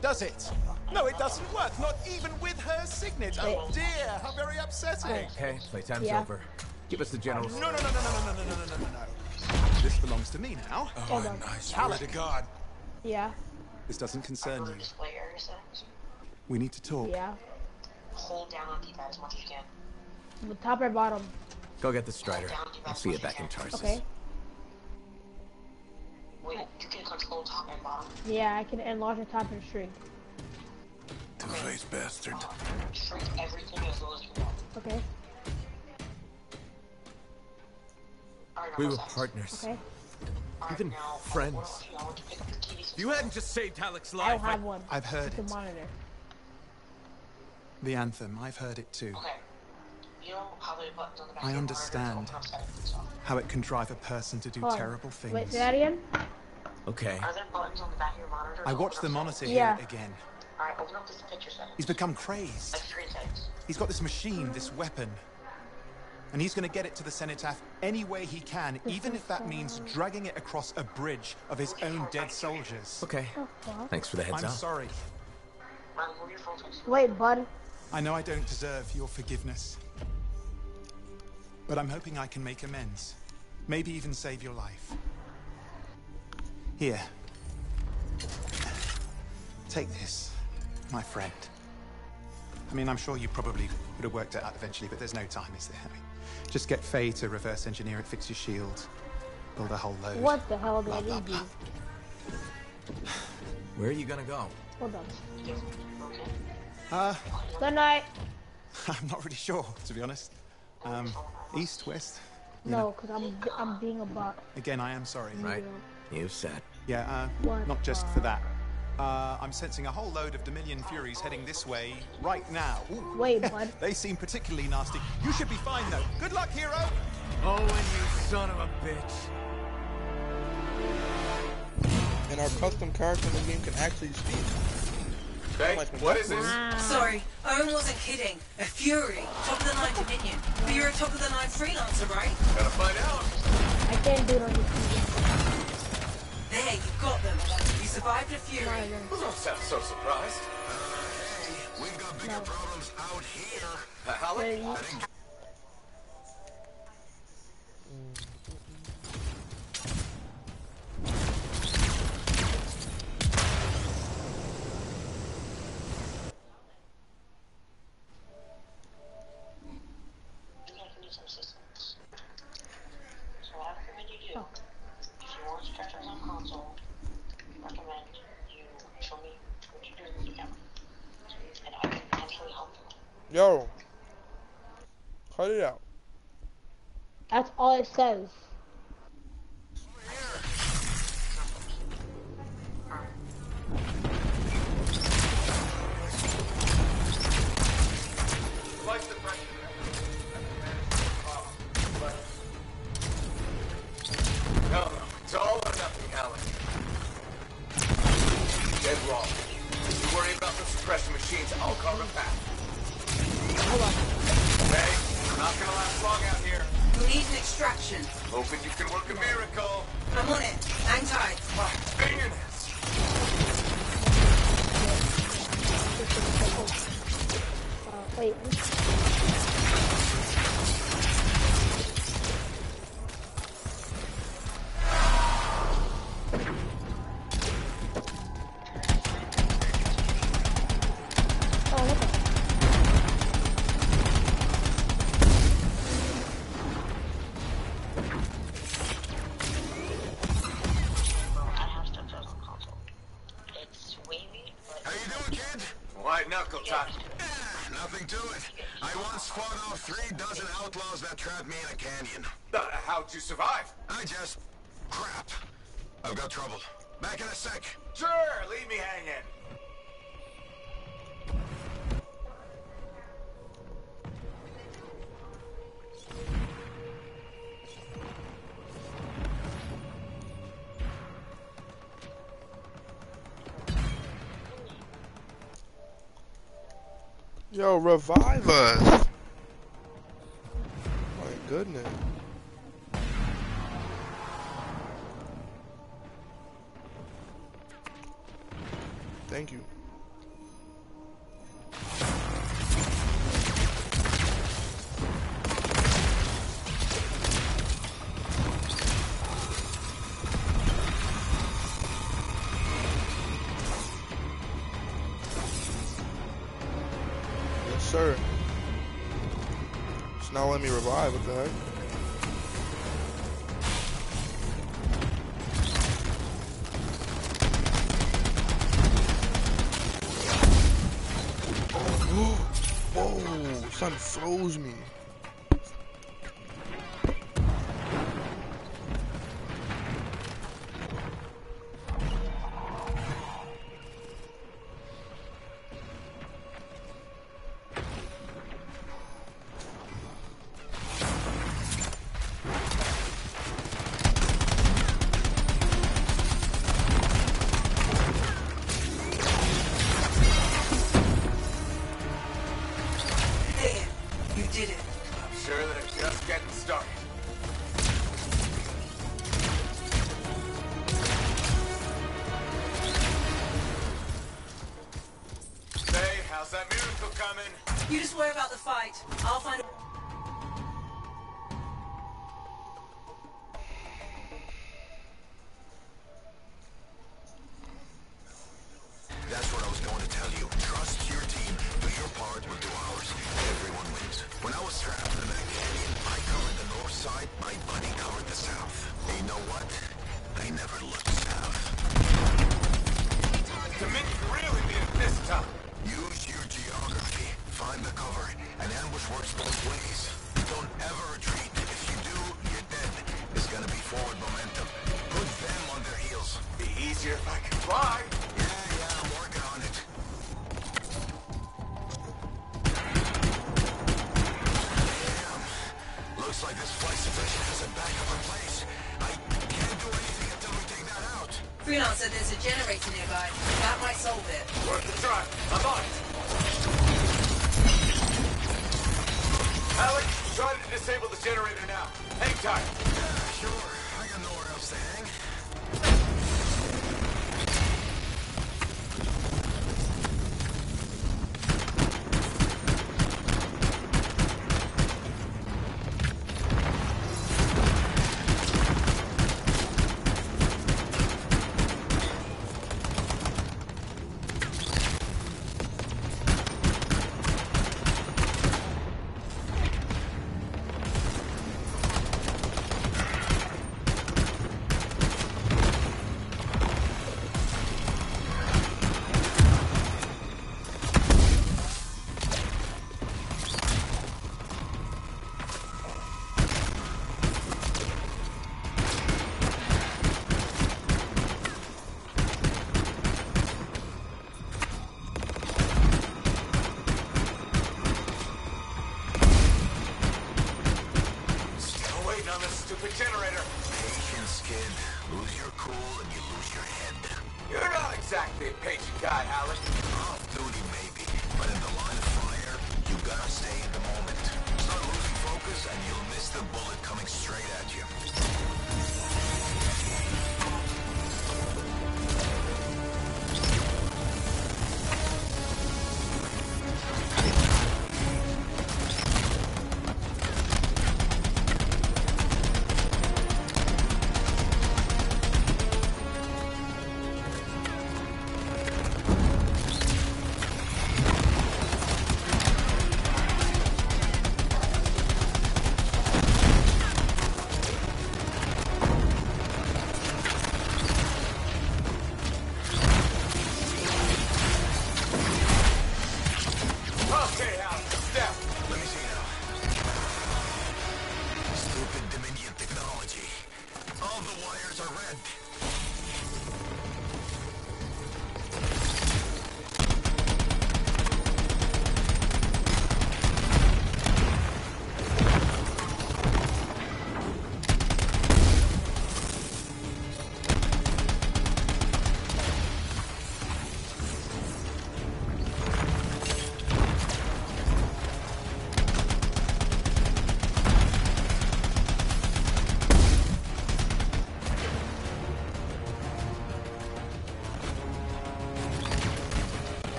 Does it? No, it doesn't work. Not even with her signet. Oh dear, how very upsetting. Hey, playtime's Yeah. over. Give us the general. No, no, no, no, no, no, no, no, no, no, no, no. This belongs to me now. Oh, Hold on. I swear to God. Yeah. This doesn't concern you. We need to talk. Yeah. Hold down on D-pad as much as you can. The top or bottom? Go get the Strider. I'll see you back in Tarsis. Okay. Wait, you can control top and bottom. Yeah, I can enlarge the top and shrink. Two-faced bastard. Shrink everything as low as you want. Okay. We were partners. Okay. Even friends. I want to pick up the keys. If you hadn't just saved Alec's life, don't have one. I've heard it. monitor. The anthem, I've heard it too. Okay. You know how on the back I of your understand. monitor to open up settings and stuff? How it can drive a person to do Hold on. terrible things. Wait, say that again? Okay. Are there buttons on the back of your monitor? I watched the settings? monitor Yeah. here again. Alright, open up this picture settings. He's become crazed. Like. He's got this machine, this weapon. And he's going to get it to the cenotaph any way he can, even if that means dragging it across a bridge of his own dead soldiers. Okay. Thanks for the heads I'm up. sorry. Man, move your phone to the Wait, bud. I know I don't deserve your forgiveness. But I'm hoping I can make amends. Maybe even save your life. Here. Take this, my friend. I mean, I'm sure you probably would have worked it out eventually, but there's no time, is there? I mean, just get Faye to reverse engineer it, fix your shield, build a whole load. What the hell do I Blah, need blah, you? Where are you gonna go? Hold on. Uh, Good night. I'm not really sure, to be honest. Um, east, west? You No, because I'm I'm being a butt. Again, I am sorry. Right. You said. Yeah, uh, What not just for that. Uh, I'm sensing a whole load of Dominion Furies heading this way right now. Ooh. Wait, bud. they seem particularly nasty. You should be fine, though. Good luck, hero! Owen, you son of a bitch. And our custom character in the game can actually speak. Okay, Like what is this? Sorry, Owen wasn't kidding. A Fury, top of the line Dominion. But you're a top of the line freelancer, right? Gotta find out. I can't do it on the TV. There, you got them. You survived a Fury. Well, don't sound so surprised. We've got bigger No. problems out here. Uh, Alec? There you- You guys need some assistance. So what I recommend you do, if you want to catch us on console, recommend you show me what you do with the camera. And I can potentially help you. Yo. Cut it out. That's all it says. Yo, revive us! My goodness. alive, what the heck? Whoa, son froze me. nowhere else to hang.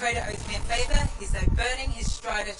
trader owes me a favour. He's though burning his strider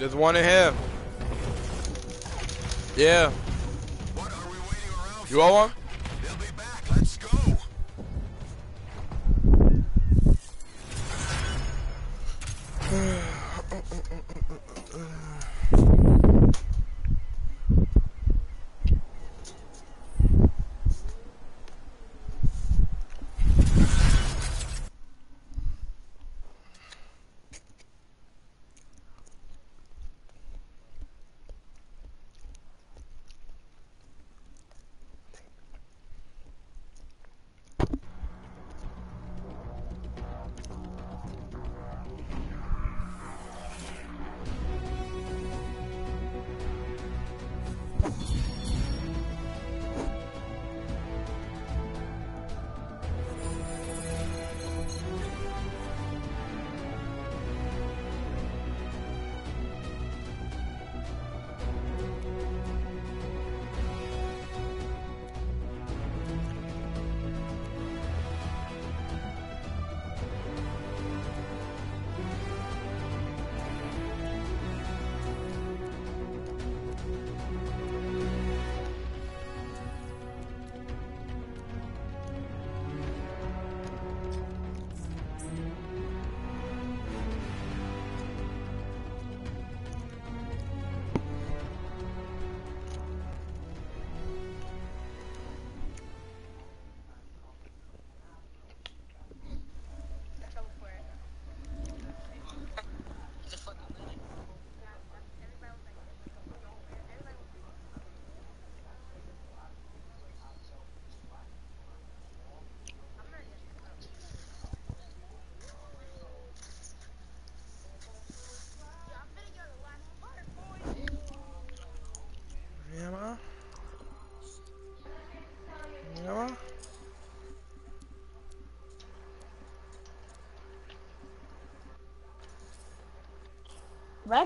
There's one in here. Yeah. You want one?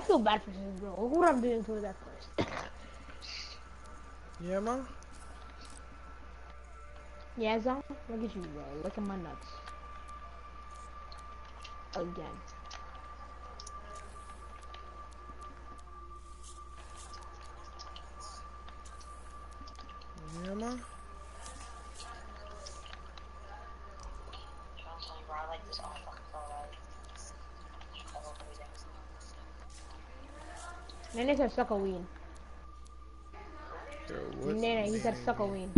Feel bad for him, bro. Look what I'm doing to that first. Yeah, man. yeah, Zon? Look at you, bro. Look at my nuts. Again. He his said name? suck a ween.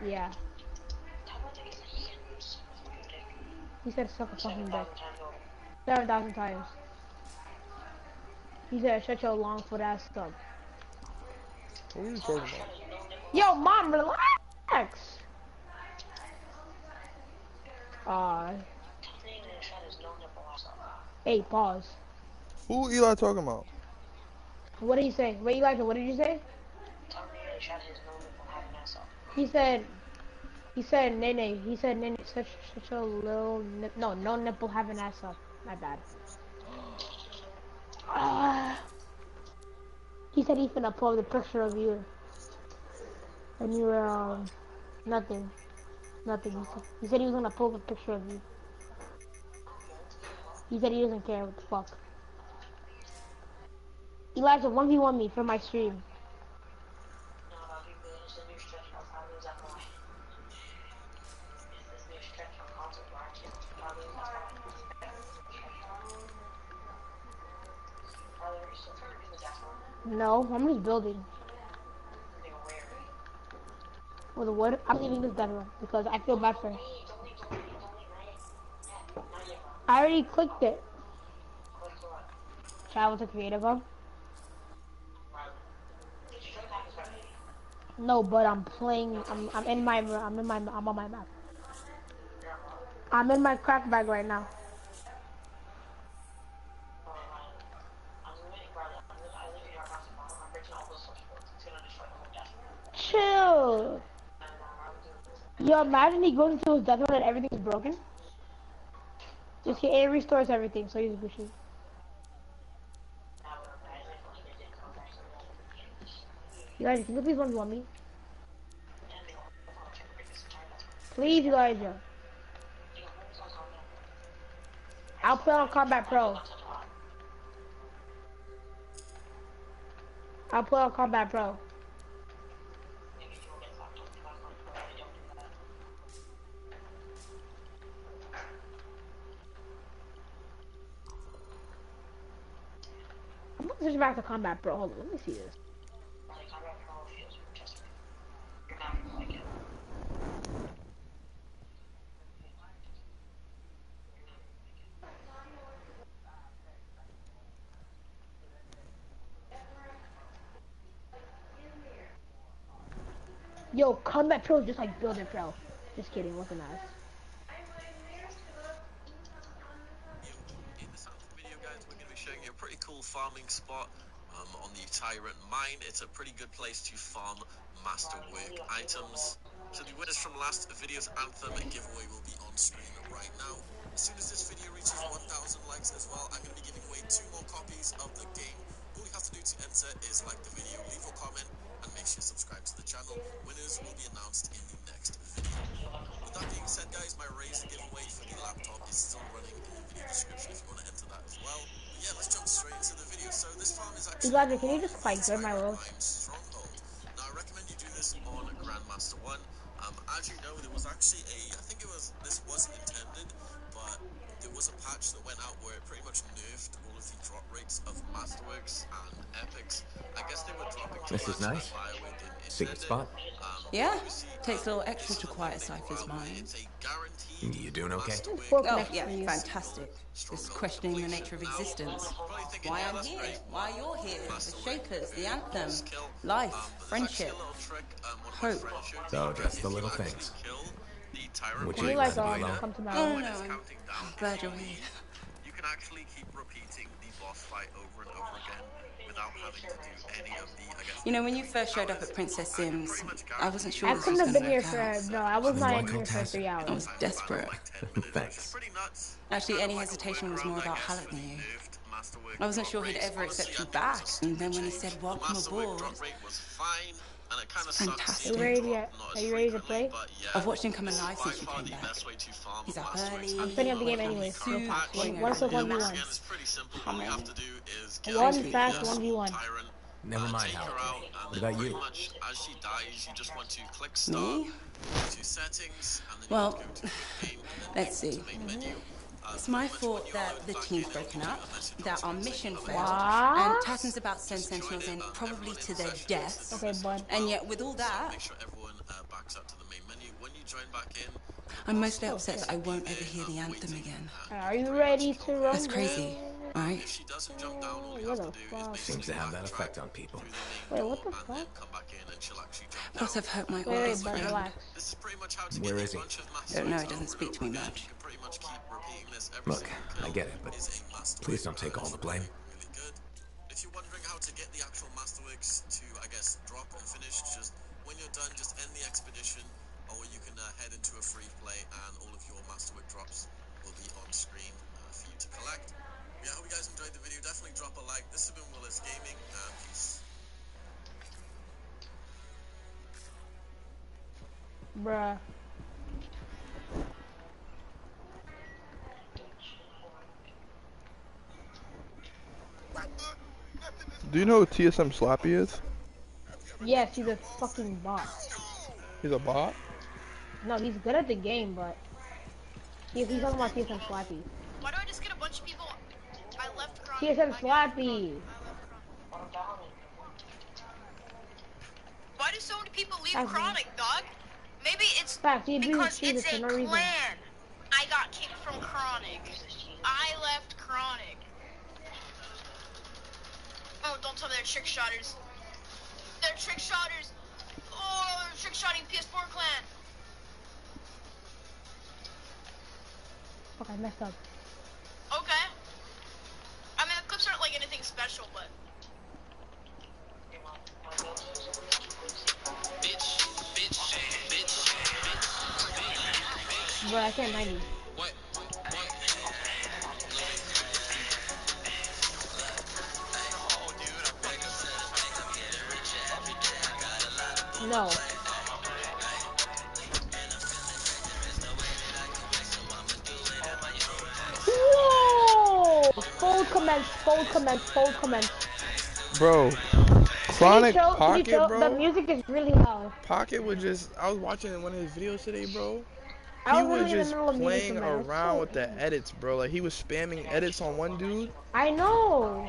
Yeah. He said suck a fucking dick. 7,000 times. He said shut your long foot ass up. What are you talking about? Yo, mom, relax! Uh, hey, pause. Who Eli talking about? What did he say? Wait, Elijah, what did you say? He said, he said, Nene, he said, Nene, such, such a little, nip, no, no nipple having ass up. My bad. Ah. he said he finna pull the picture of you. And you were, um, nothing. Nothing. He said, he said he was gonna pull the picture of you. He said he doesn't care what the fuck. Elijah, 1v1 me for my stream. No, I'm just building. With the wood, I'm leaving this one because I feel bad for it. I already clicked it. Travel to creative hub. No, but I'm playing. I'm I'm in my I'm in my I'm on my map. I'm in my crack bag right now. Chill. Yo, imagine he goes into his death and everything's broken. Just he restores everything, so he's Gucci. You guys, can you please one me? Please, Elijah. I'll play on Combat Pro. I'll play on Combat Pro. I'm gonna switch back to Combat Pro. Hold on, let me see this. Yo, Combat Pro just like Building Pro. Just kidding, wasn't nice. In this video, guys, we're going to be showing you a pretty cool farming spot um, on the Tyrant Mine. It's a pretty good place to farm masterwork items. So the winners from last video's Anthem giveaway will be on screen right now. As soon as this video reaches 1,000 likes as well, I'm going to be giving away two more copies of the game. All you have to do to enter is like the video, leave a comment, and make sure you subscribe to the channel. Winners will be announced in the next video. With that being said, guys, my Razer giveaway for the laptop is still running in the video description if you want to enter that as well. But yeah, let's jump straight into the video. So this farm is actually... Elijah, can you just fight good my road? Stronghold. Now, I recommend you do this on Grandmaster 1. Um, as you know, there was actually a... I think it was... This wasn't intended, but there was a patch that went out where it pretty much nerfed all of the drop rates of Masterworks and Epics. I guess they were dropping to This is nice. Secret uh, spot. Um, yeah, takes a little um, extra to quiet Cypher's mind. You doing okay? Oh, yeah, fantastic. Just questioning the nature of existence. Why I'm here, why you're here, the Shakers, the Anthem, life, um, friendship, hope. So, just the little things. Would Can you you like like um, come to my Oh, no, I'm, I'm you're. You can actually keep repeating the boss fight over and over again without having to do any of the, I guess, You know, when you first showed up at Princess Sims, I wasn't sure I couldn't have been here for out. no, I was not in here for Tess. three I hours. was desperate. Thanks. Actually, any hesitation was more about Haluk than you. I wasn't sure he'd ever accept you back, and then when he said welcome aboard, Are you fantastic. ready to, are you ready to play? I've watched him come alive since you came back. He's up early. I'm setting up the game anyway. So Suit, fast. going One quick over one v the one. How many? One fast one v one. Never mind, how. What about you? As she dies, you just want to click Me? to settings, and then Well, let's see. It's my fault that the team's broken up, that our mission failed, What? and Tassyn's about to send Sentinels in probably to their deaths. Okay, bud. And yet, with all that, make sure everyone uh, backs up to the main menu. When you join back in, I'm mostly upset that I won't ever hear the anthem again. Are you ready to run? That's crazy, right? if she doesn't jump down, all you have to do is fuck? basically Seems to have that effect on people. Wait, what the fuck? come back in and she'll actually Plus, I've hurt my Wait, wait, oldest bud, relax. This is pretty much how to Where get is he? a bunch of master Don't know, he doesn't speak to me over again. much. You can pretty much keep repeating this every Look, I get it, but is a master please don't take all the blame. If you're wondering how to get the actual masterworks to, I guess, drop and finish, just when you're done, just end the expedition, or you can uh, head into a free play, and all of your masterwork drops will be on screen uh, for you to collect. Yeah, I hope you guys enjoyed the video. Definitely drop a like. This has been Willis Gaming, and peace. Bruh. Do you know who TSM Slappy is? Yes, he's a fucking bot. He's a bot? No, he's good at the game, but he, he's talking about TSM Slappy. Why do I just get a bunch of people? I left Chronic. TSM Slappy. Why do so many people leave Chronic, dog? Maybe it's Fact, because it's Jesus a for no reason. clan. I got kicked from Chronic. I left Chronic. Oh, don't tell me they're trick shotters. They're trick shotters. Oh, they're trick shotting PS4 clan. Fuck, I messed up. Okay. I mean, the clips aren't like anything special, but. Bro, I can't 90. No. Whoa! Fold commence, fold commence, fold commence. Bro, Chronic Chill, Pocket, chill? bro. The music is really loud. Pocket would just. I was watching one of his videos today, bro. I He was was literally in the just middle music playing around with the edits, bro. Like he was spamming edits on one dude. I know.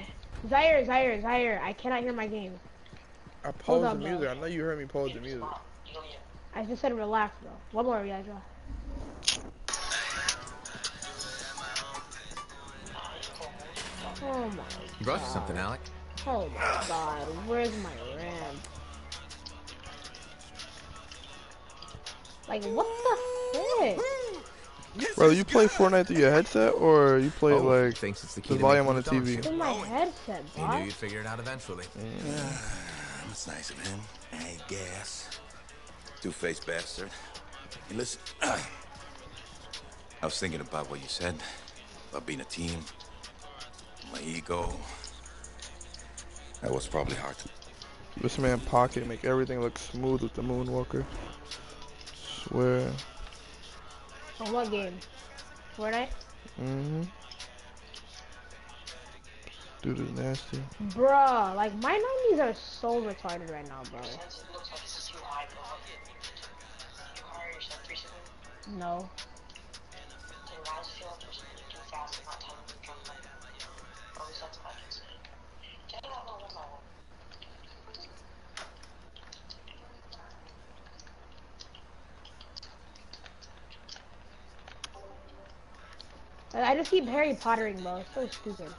Zaire, Zaire, Zaire. I cannot hear my game. I Hold paused on, the bro. music. I know you heard me pause the music. I just said relax, bro. One more, Yadra. Oh my You brought you something, Alec? Oh my god, where's my RAM? Like, what the heck? Bro, you play Fortnite through your headset or you play it Oh, like thinks it's the key the volume on the TV? In my headset, He knew you'd figure it out eventually. That's nice of him. Hey, gas. Two-faced bastard. Hey, listen. I was thinking about what you said about being a team. My ego. That was probably hard to This man Pocket make everything look smooth with the Moonwalker. Swear. On what game? Fortnite? Mm-hmm. Dude is nasty. Bruh, like, my 90s are so retarded right now, bro. No. I just keep Harry Pottering, bro. It's so stupid.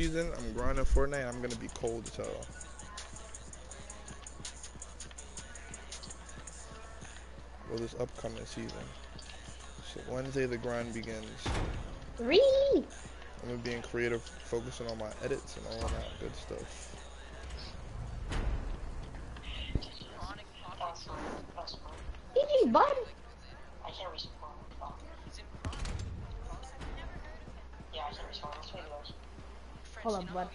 Season, I'm grinding Fortnite. I'm gonna be cold as hell. Well, this upcoming season. So Wednesday the grind begins. Three. I'm gonna be in creative, focusing on my edits and all that good stuff. GG, bud. I can't respond. Yeah, I can't respond. That's what it was. Hold on, bud.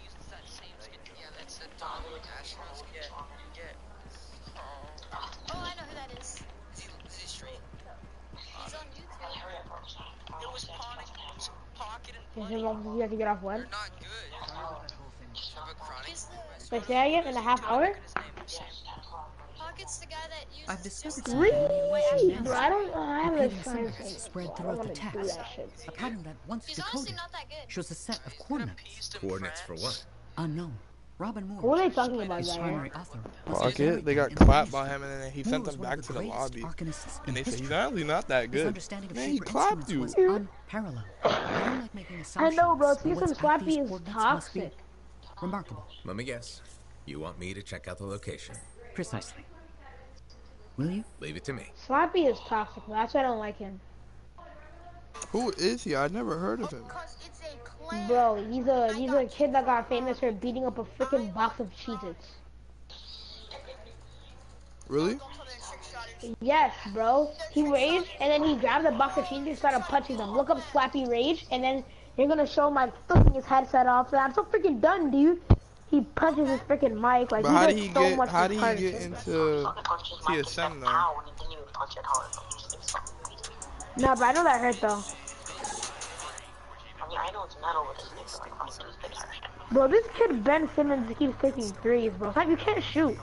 Oh, I know who that is. Is he straight? He's on YouTube. It was Ponic, Pocket, Is it wrong you have to get off when? not good. Wait, say that? In a half hour? Pocket's the guy that used I've discovered Really? Bro, I don't know. I have Repeating a sign spread throughout the want to do text. A pattern that once He's decoded not that good. shows a set of coordinates. Coordinates for what? Unknown. Robin Moore. What are they talking about, his primary author. Pocket, they got clapped by him and then he sent them back of to the lobby. And they said he's honestly not that good. understanding of Man, he secret clapped you. unparalleled. I know, bro. what's Season at Slappy is coordinates must be toxic. Remarkable. Let me guess. You want me to check out the location? Precisely. Will you? Leave it to me. Slappy is toxic. That's why I don't like him. Who is he? I never heard of him. Bro, he's a he's a kid that got famous for beating up a freaking box of Cheez-Its. Really? Yes, bro. He raged and then he grabbed a box of Cheez-Its and started punching them. Look up Slappy Rage and then you're gonna show like flipping his headset off. I'm so freaking done, dude. He punches his freaking mic like But how he did he so get? much How he retarded get into TSM though? Nah, but I know that hurt though. I mean, I know it's metal, but nigga, like, honestly, he's big. Bro, this kid Ben Simmons keeps taking threes, bro. It's like you can't shoot.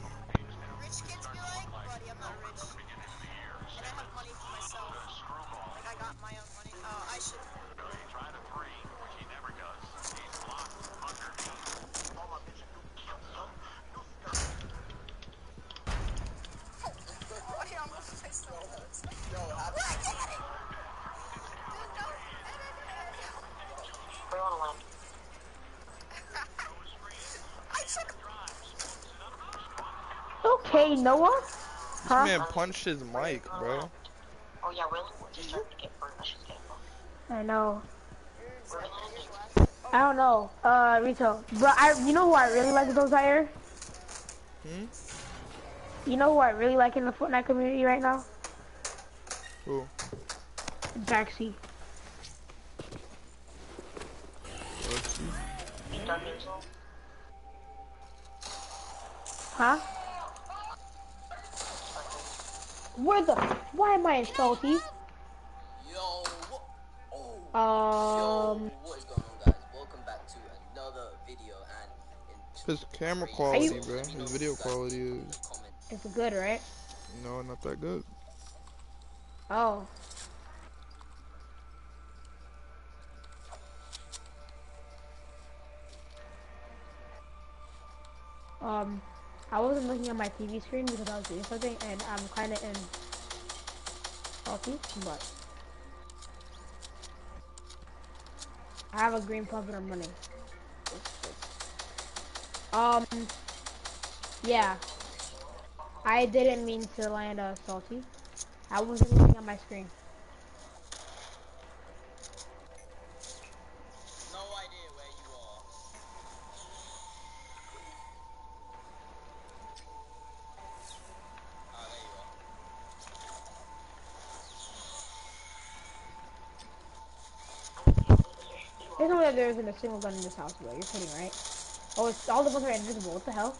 K Noah? Huh? This man punched his mic, bro. Oh yeah, we're just starting to get burned. Let's just get burned. I know. I don't know. Uh, Rito. Bro, I, you know who I really like those Zaire? Hmm? You know who I really like in the Fortnite community right now? Who? Jaxie. Huh? Where the? Why am I salty? Yo, Um. what is going on, guys? Welcome back to another video, and His camera quality, bro. His video quality is It's good, right? no, not that good. Oh. Um, I wasn't looking at my TV screen because I was doing something, and I'm kind of in salty, but I have a green pump and I'm running. Um, yeah, I didn't mean to land a salty. I wasn't looking at my screen. no idea where you are. Ah, there you are. Way there isn't a single gun in this house, bro. You're kidding, right? Oh, it's, all the guns are invisible. What the hell?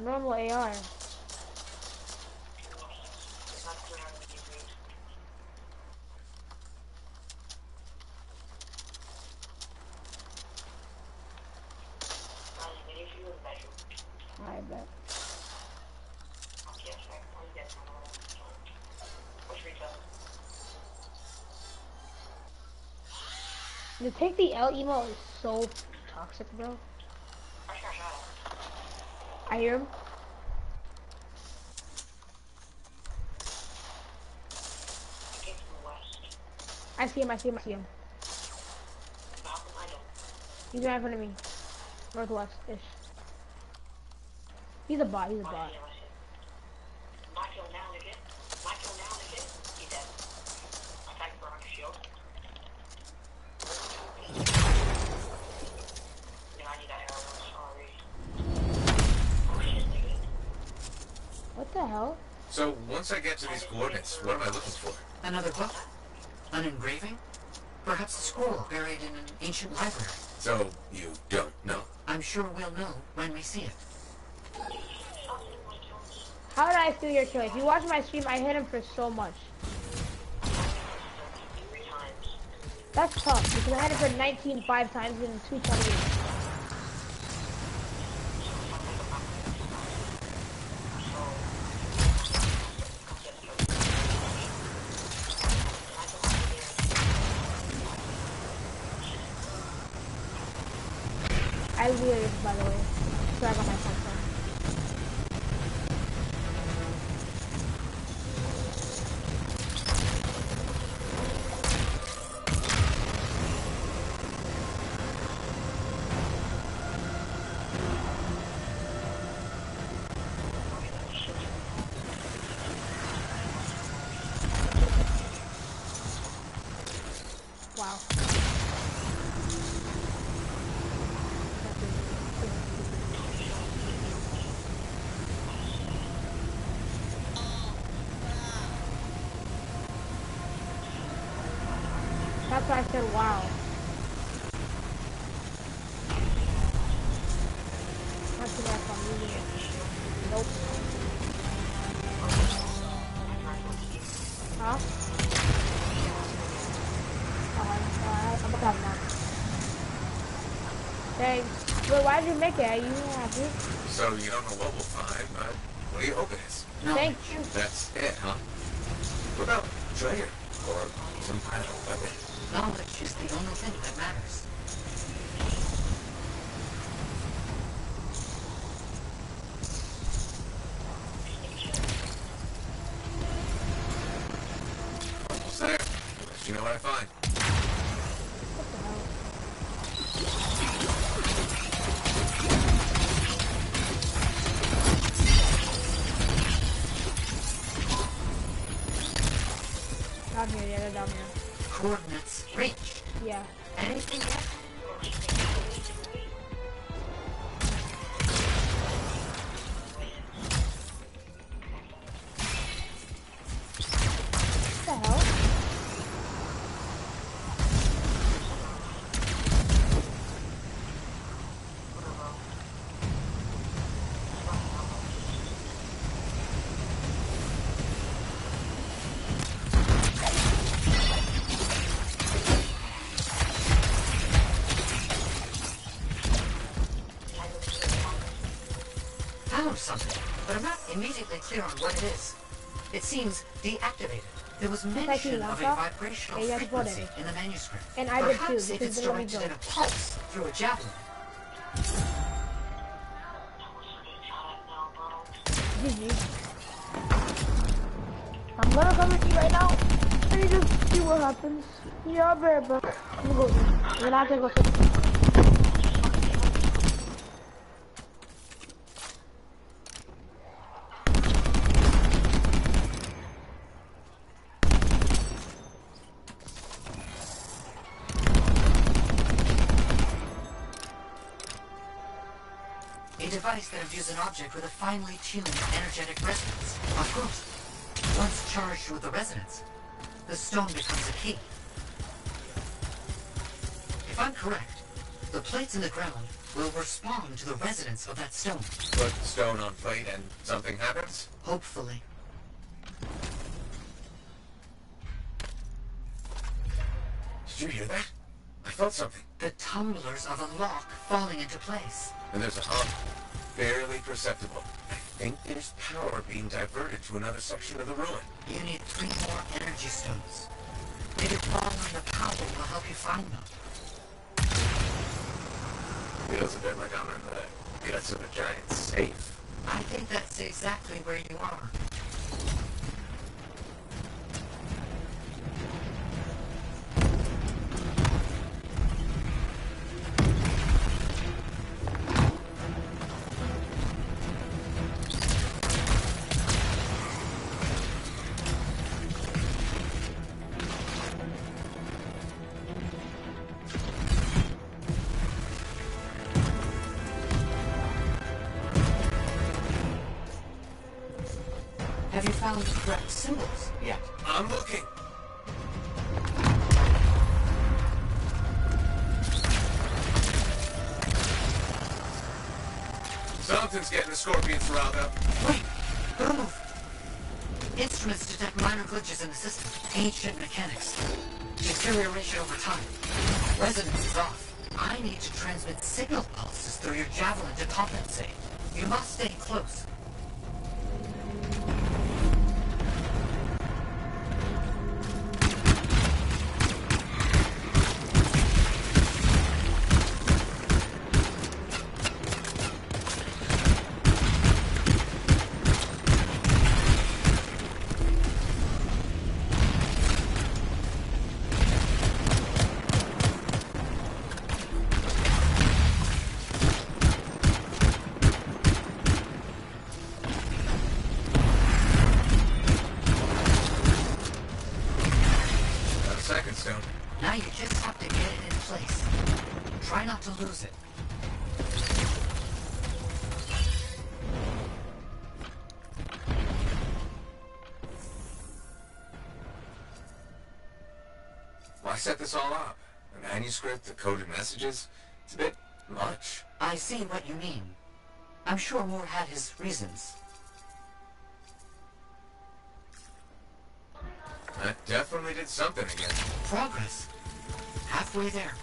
Normal AR. I bet. The take the L emo is so toxic, bro. I hear him. I see him, I see him, I see him. He's right in front of me. Northwest-ish. He's a bot, he's a bot. What the hell? So, once I get to these coordinates, what am I looking for? Another book? An engraving? Perhaps a scroll buried in an ancient library. So, you don't know? I'm sure we'll know when we see it. How did I steal your kill? If you watch my stream, I hit him for so much. That's tough, because I hit him for 19 five times and 228. Make it. You don't have to. Immediately clear on what it is. It seems deactivated. There was mention of a vibrational frequency in the manuscript. And I did too, Perhaps if it's let directed at a pulse through a javelin. I'm gonna come with you right now. And you just see what happens. Yeah, right. I'm gonna go. I'm gonna have to go object with a finely tuned energetic resonance. Of course, once charged with the resonance, the stone becomes a key. If I'm correct, the plates in the ground will respond to the resonance of that stone. Put the stone on plate and something happens? Hopefully. Did you hear that? I felt something. The tumblers of a lock falling into place. And there's a hum. Barely perceptible. I think there's power being diverted to another section of the ruin. You need three more energy stones. Maybe on the power will help you find them. Feels a bit like I'm in the guts of a giant safe. I think that's exactly where you are. Compensate. You must stay close. Set this all up? The manuscript, the coded messages? It's a bit much. I see what you mean. I'm sure Moore had his reasons. That definitely did something again. Progress. Halfway there.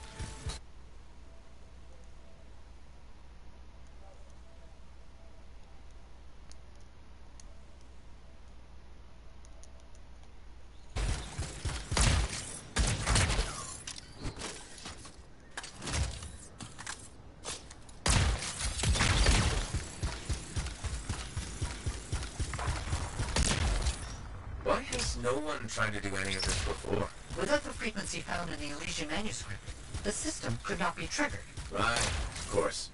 Has no one tried to do any of this before? Without the frequency found in the Elysian manuscript, the system could not be triggered. Right, of course.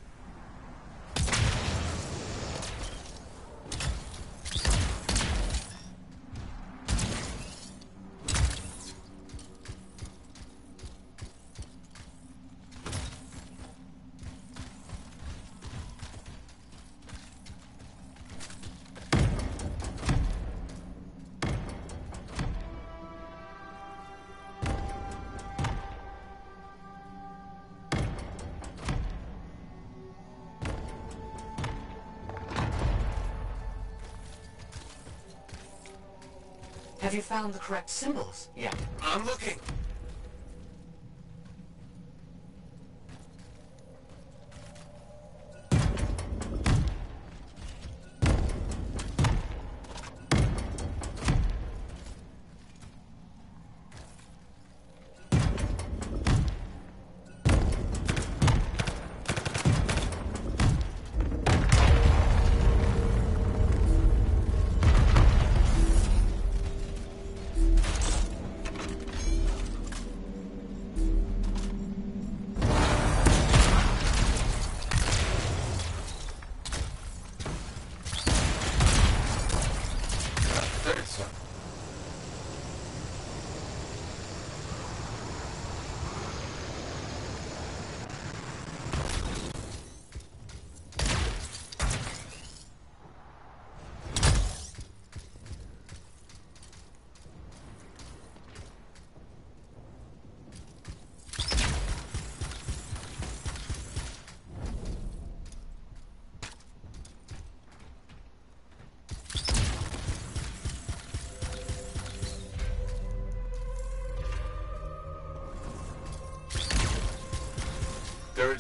Found the correct symbols yet? I'm looking.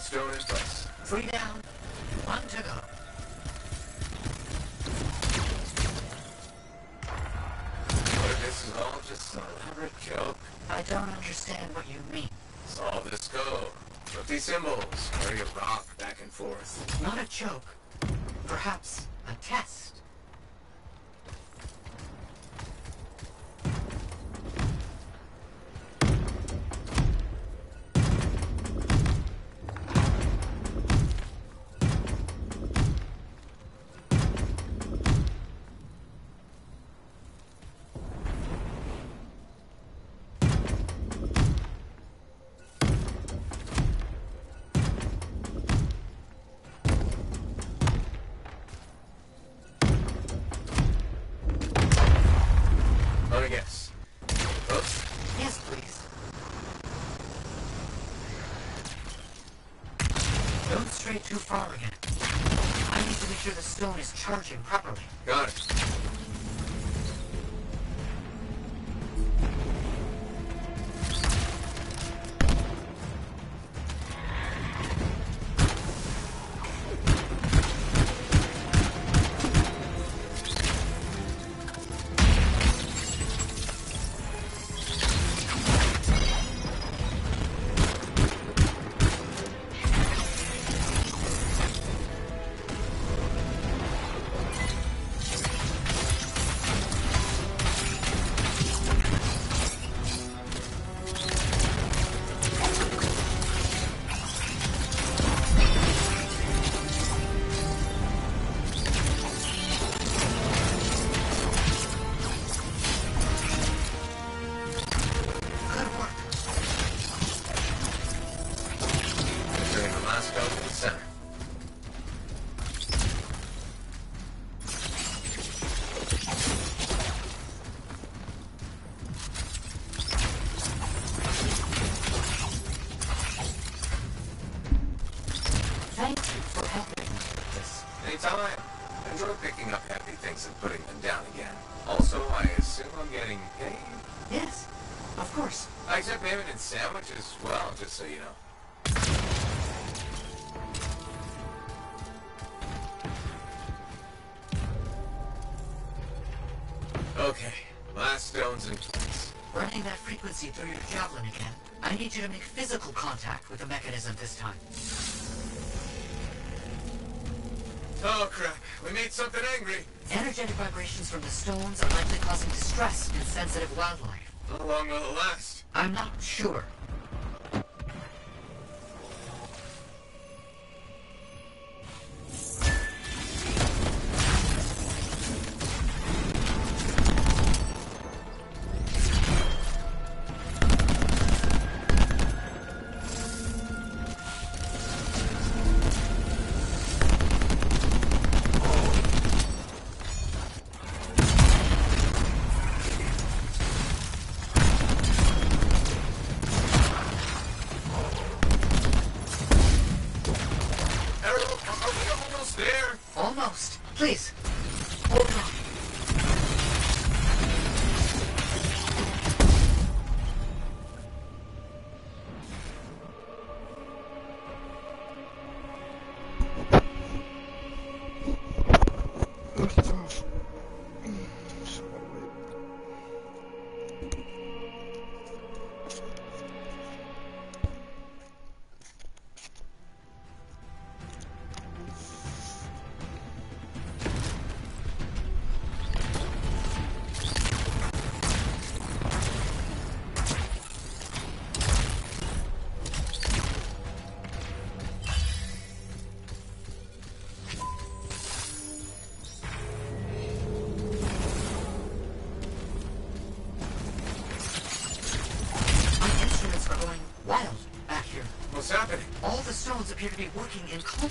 Stone in place. Three down, one to go. What if this is all just an elaborate joke? I don't understand what you mean. Solve this code. Flip these symbols. Carry a rock back and forth. Not a joke. Perhaps need you to make physical contact with the mechanism this time. Oh crap, we made something angry. Energetic vibrations from the stones are likely causing distress in sensitive wildlife. How long will it last? I'm not sure.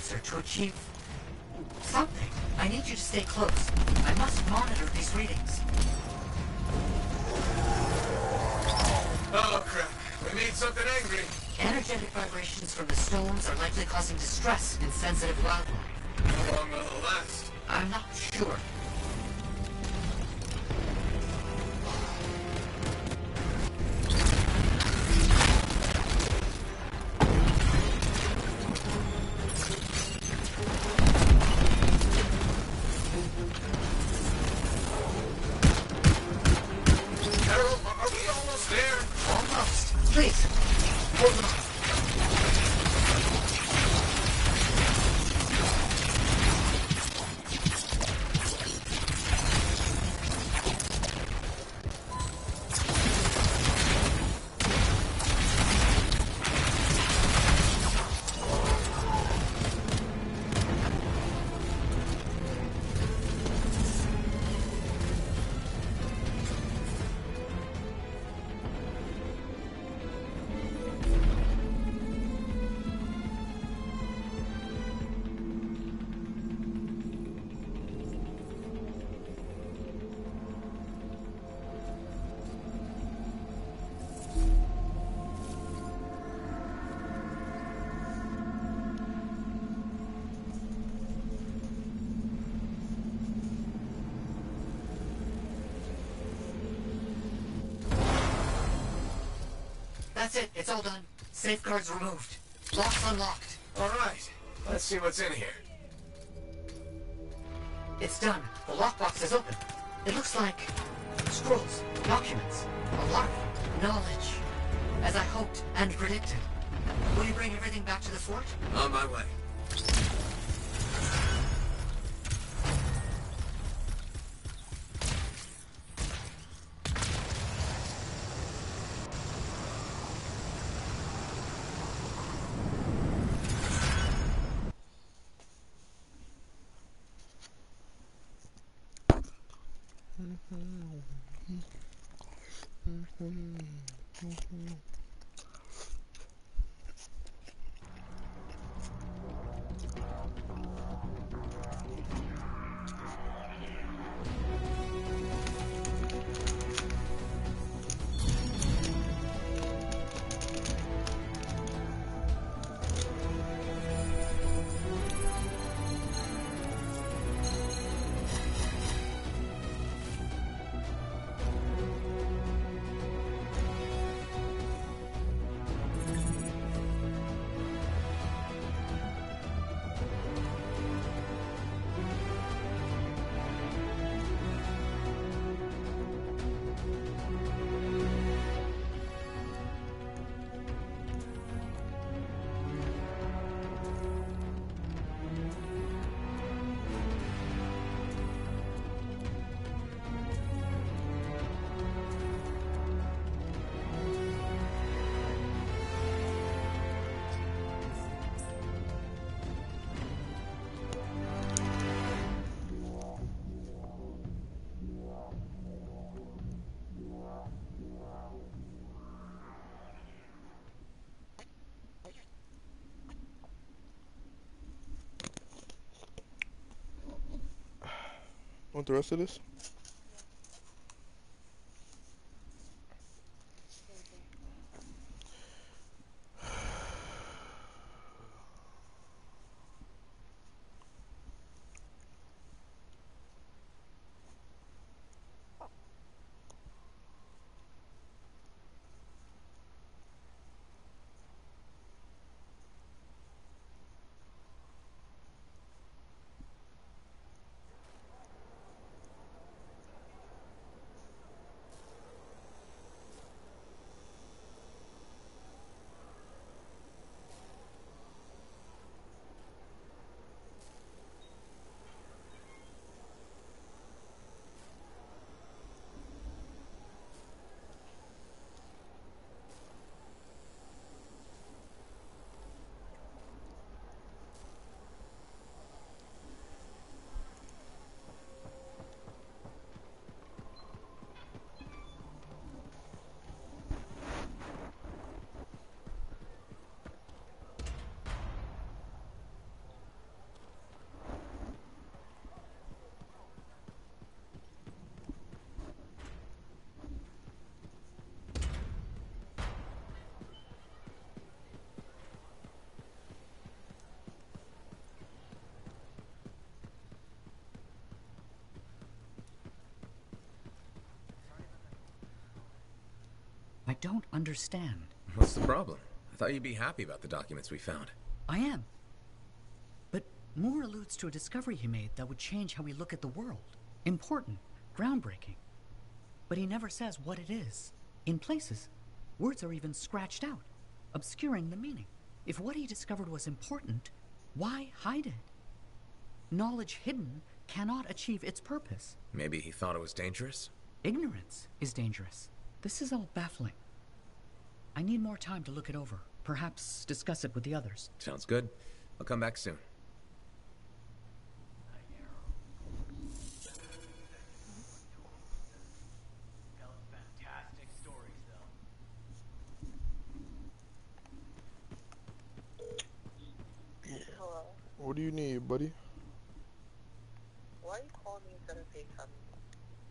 To achieve something. I need you to stay close. That's it. It's all done. Safeguards removed. Locks unlocked. All right. Let's see what's in here. It's done. The lockbox is open. It looks like scrolls, documents, a lot of knowledge. As I hoped and predicted. Will you bring everything back to the fort? On my way. Mm-hmm. mm-hmm. mm-hmm. mm-hmm. Want the rest of this? Don't understand. What's the problem? I thought you'd be happy about the documents we found. I am. But Moore alludes to a discovery he made that would change how we look at the world. Important, groundbreaking. But he never says what it is. In places, words are even scratched out, obscuring the meaning. If what he discovered was important, why hide it? Knowledge hidden cannot achieve its purpose. Maybe he thought it was dangerous? Ignorance is dangerous. This is all baffling. I need more time to look it over. Perhaps discuss it with the others. Sounds good. I'll come back soon. What do you need, buddy? Why are you calling me instead of FaceTime?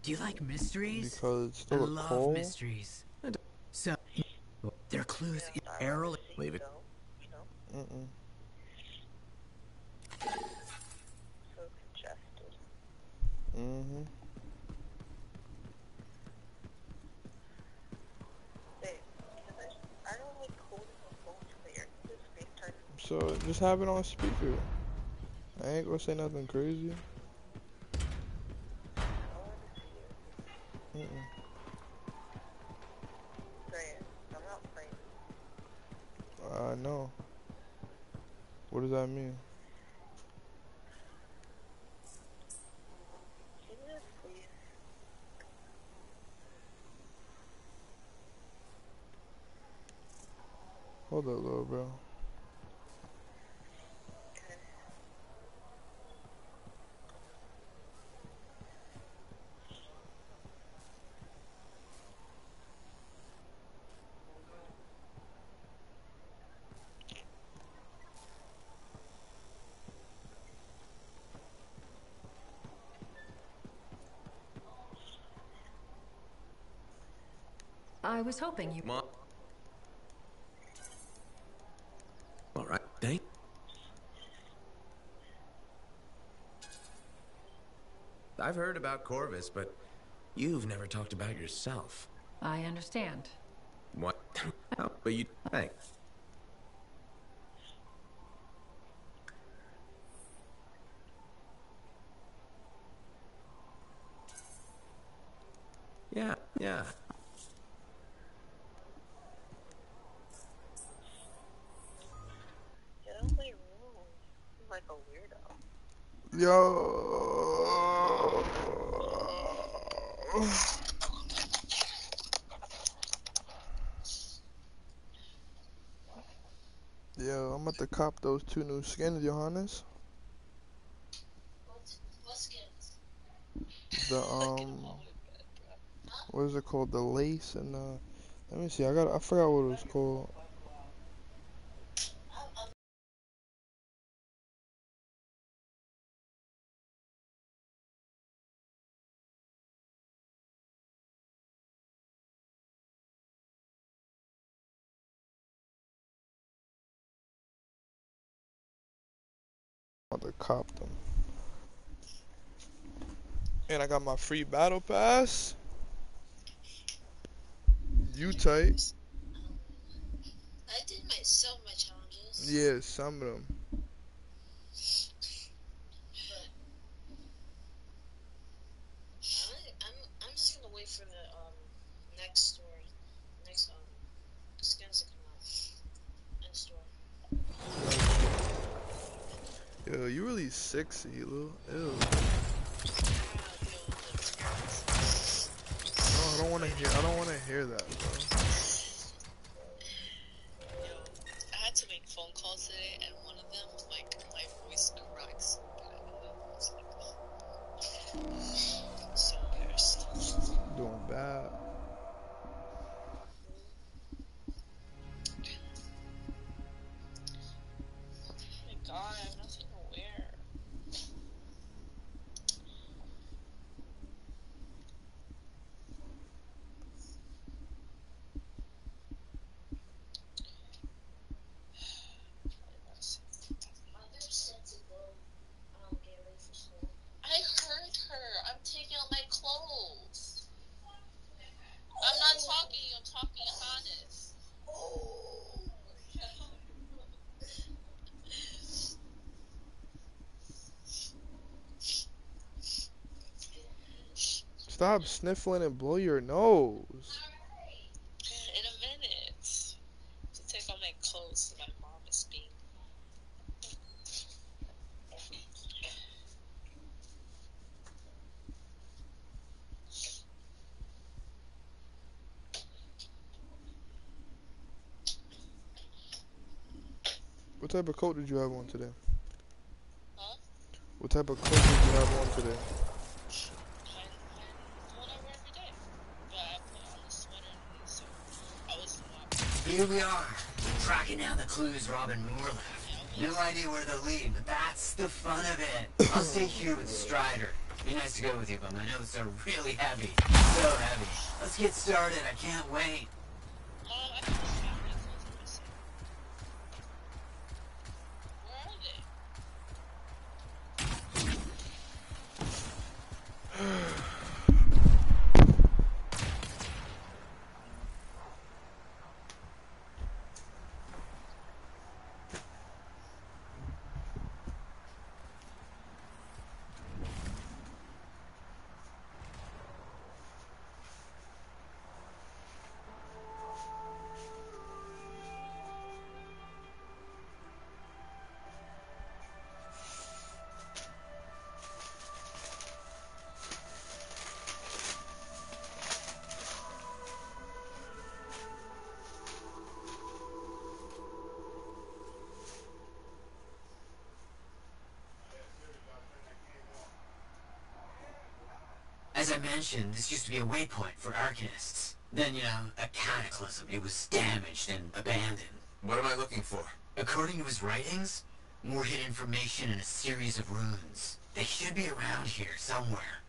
Do you like mysteries? Because it's I still a love call. mysteries. So, in Leave it. So congested. Mm-hmm. Phone clear. Just FaceTime. So just have it on speaker. I ain't gonna say nothing crazy. Mm-mm. Say it. I'm not playing. I know. What does that mean? Can you just please? Hold up, little bro. I was hoping you. Mom. All right, thank. I've heard about Corvus, but you've never talked about yourself. I understand. What? Oh, but you. Thanks. Yeah, yeah. Get out of my room. I'm like a weirdo. Yo. Yo, I'm about to cop those two new skins, Johannes. The um, what is it called? The lace and let me see. I got. I forgot what it was called. To cop them. And I got my free battle pass. You tight. I did my so my challenges. Yeah, some of them. I, I'm I'm just gonna wait for the um next store, next um skins to come out in store. Yo, you really sexy, little. Ew. No, I don't want to hear. I don't want to hear that, bro. I had Stop sniffling and blow your nose. In a minute. To take out my clothes, my mom is being. What type of coat did you have on today? What type of coat did you have on today? Here we are, tracking down the clues Robin Moore left. No idea where they'll lead, but that's the fun of it. I'll stay here with Strider. Be nice to go with you, but my notes are really heavy. So heavy. Let's get started. I can't wait. Mentioned, this used to be a waypoint for Arcanists. Then, you know, a cataclysm. It was damaged and abandoned. What am I looking for? According to his writings, more hidden information in a series of runes. They should be around here somewhere.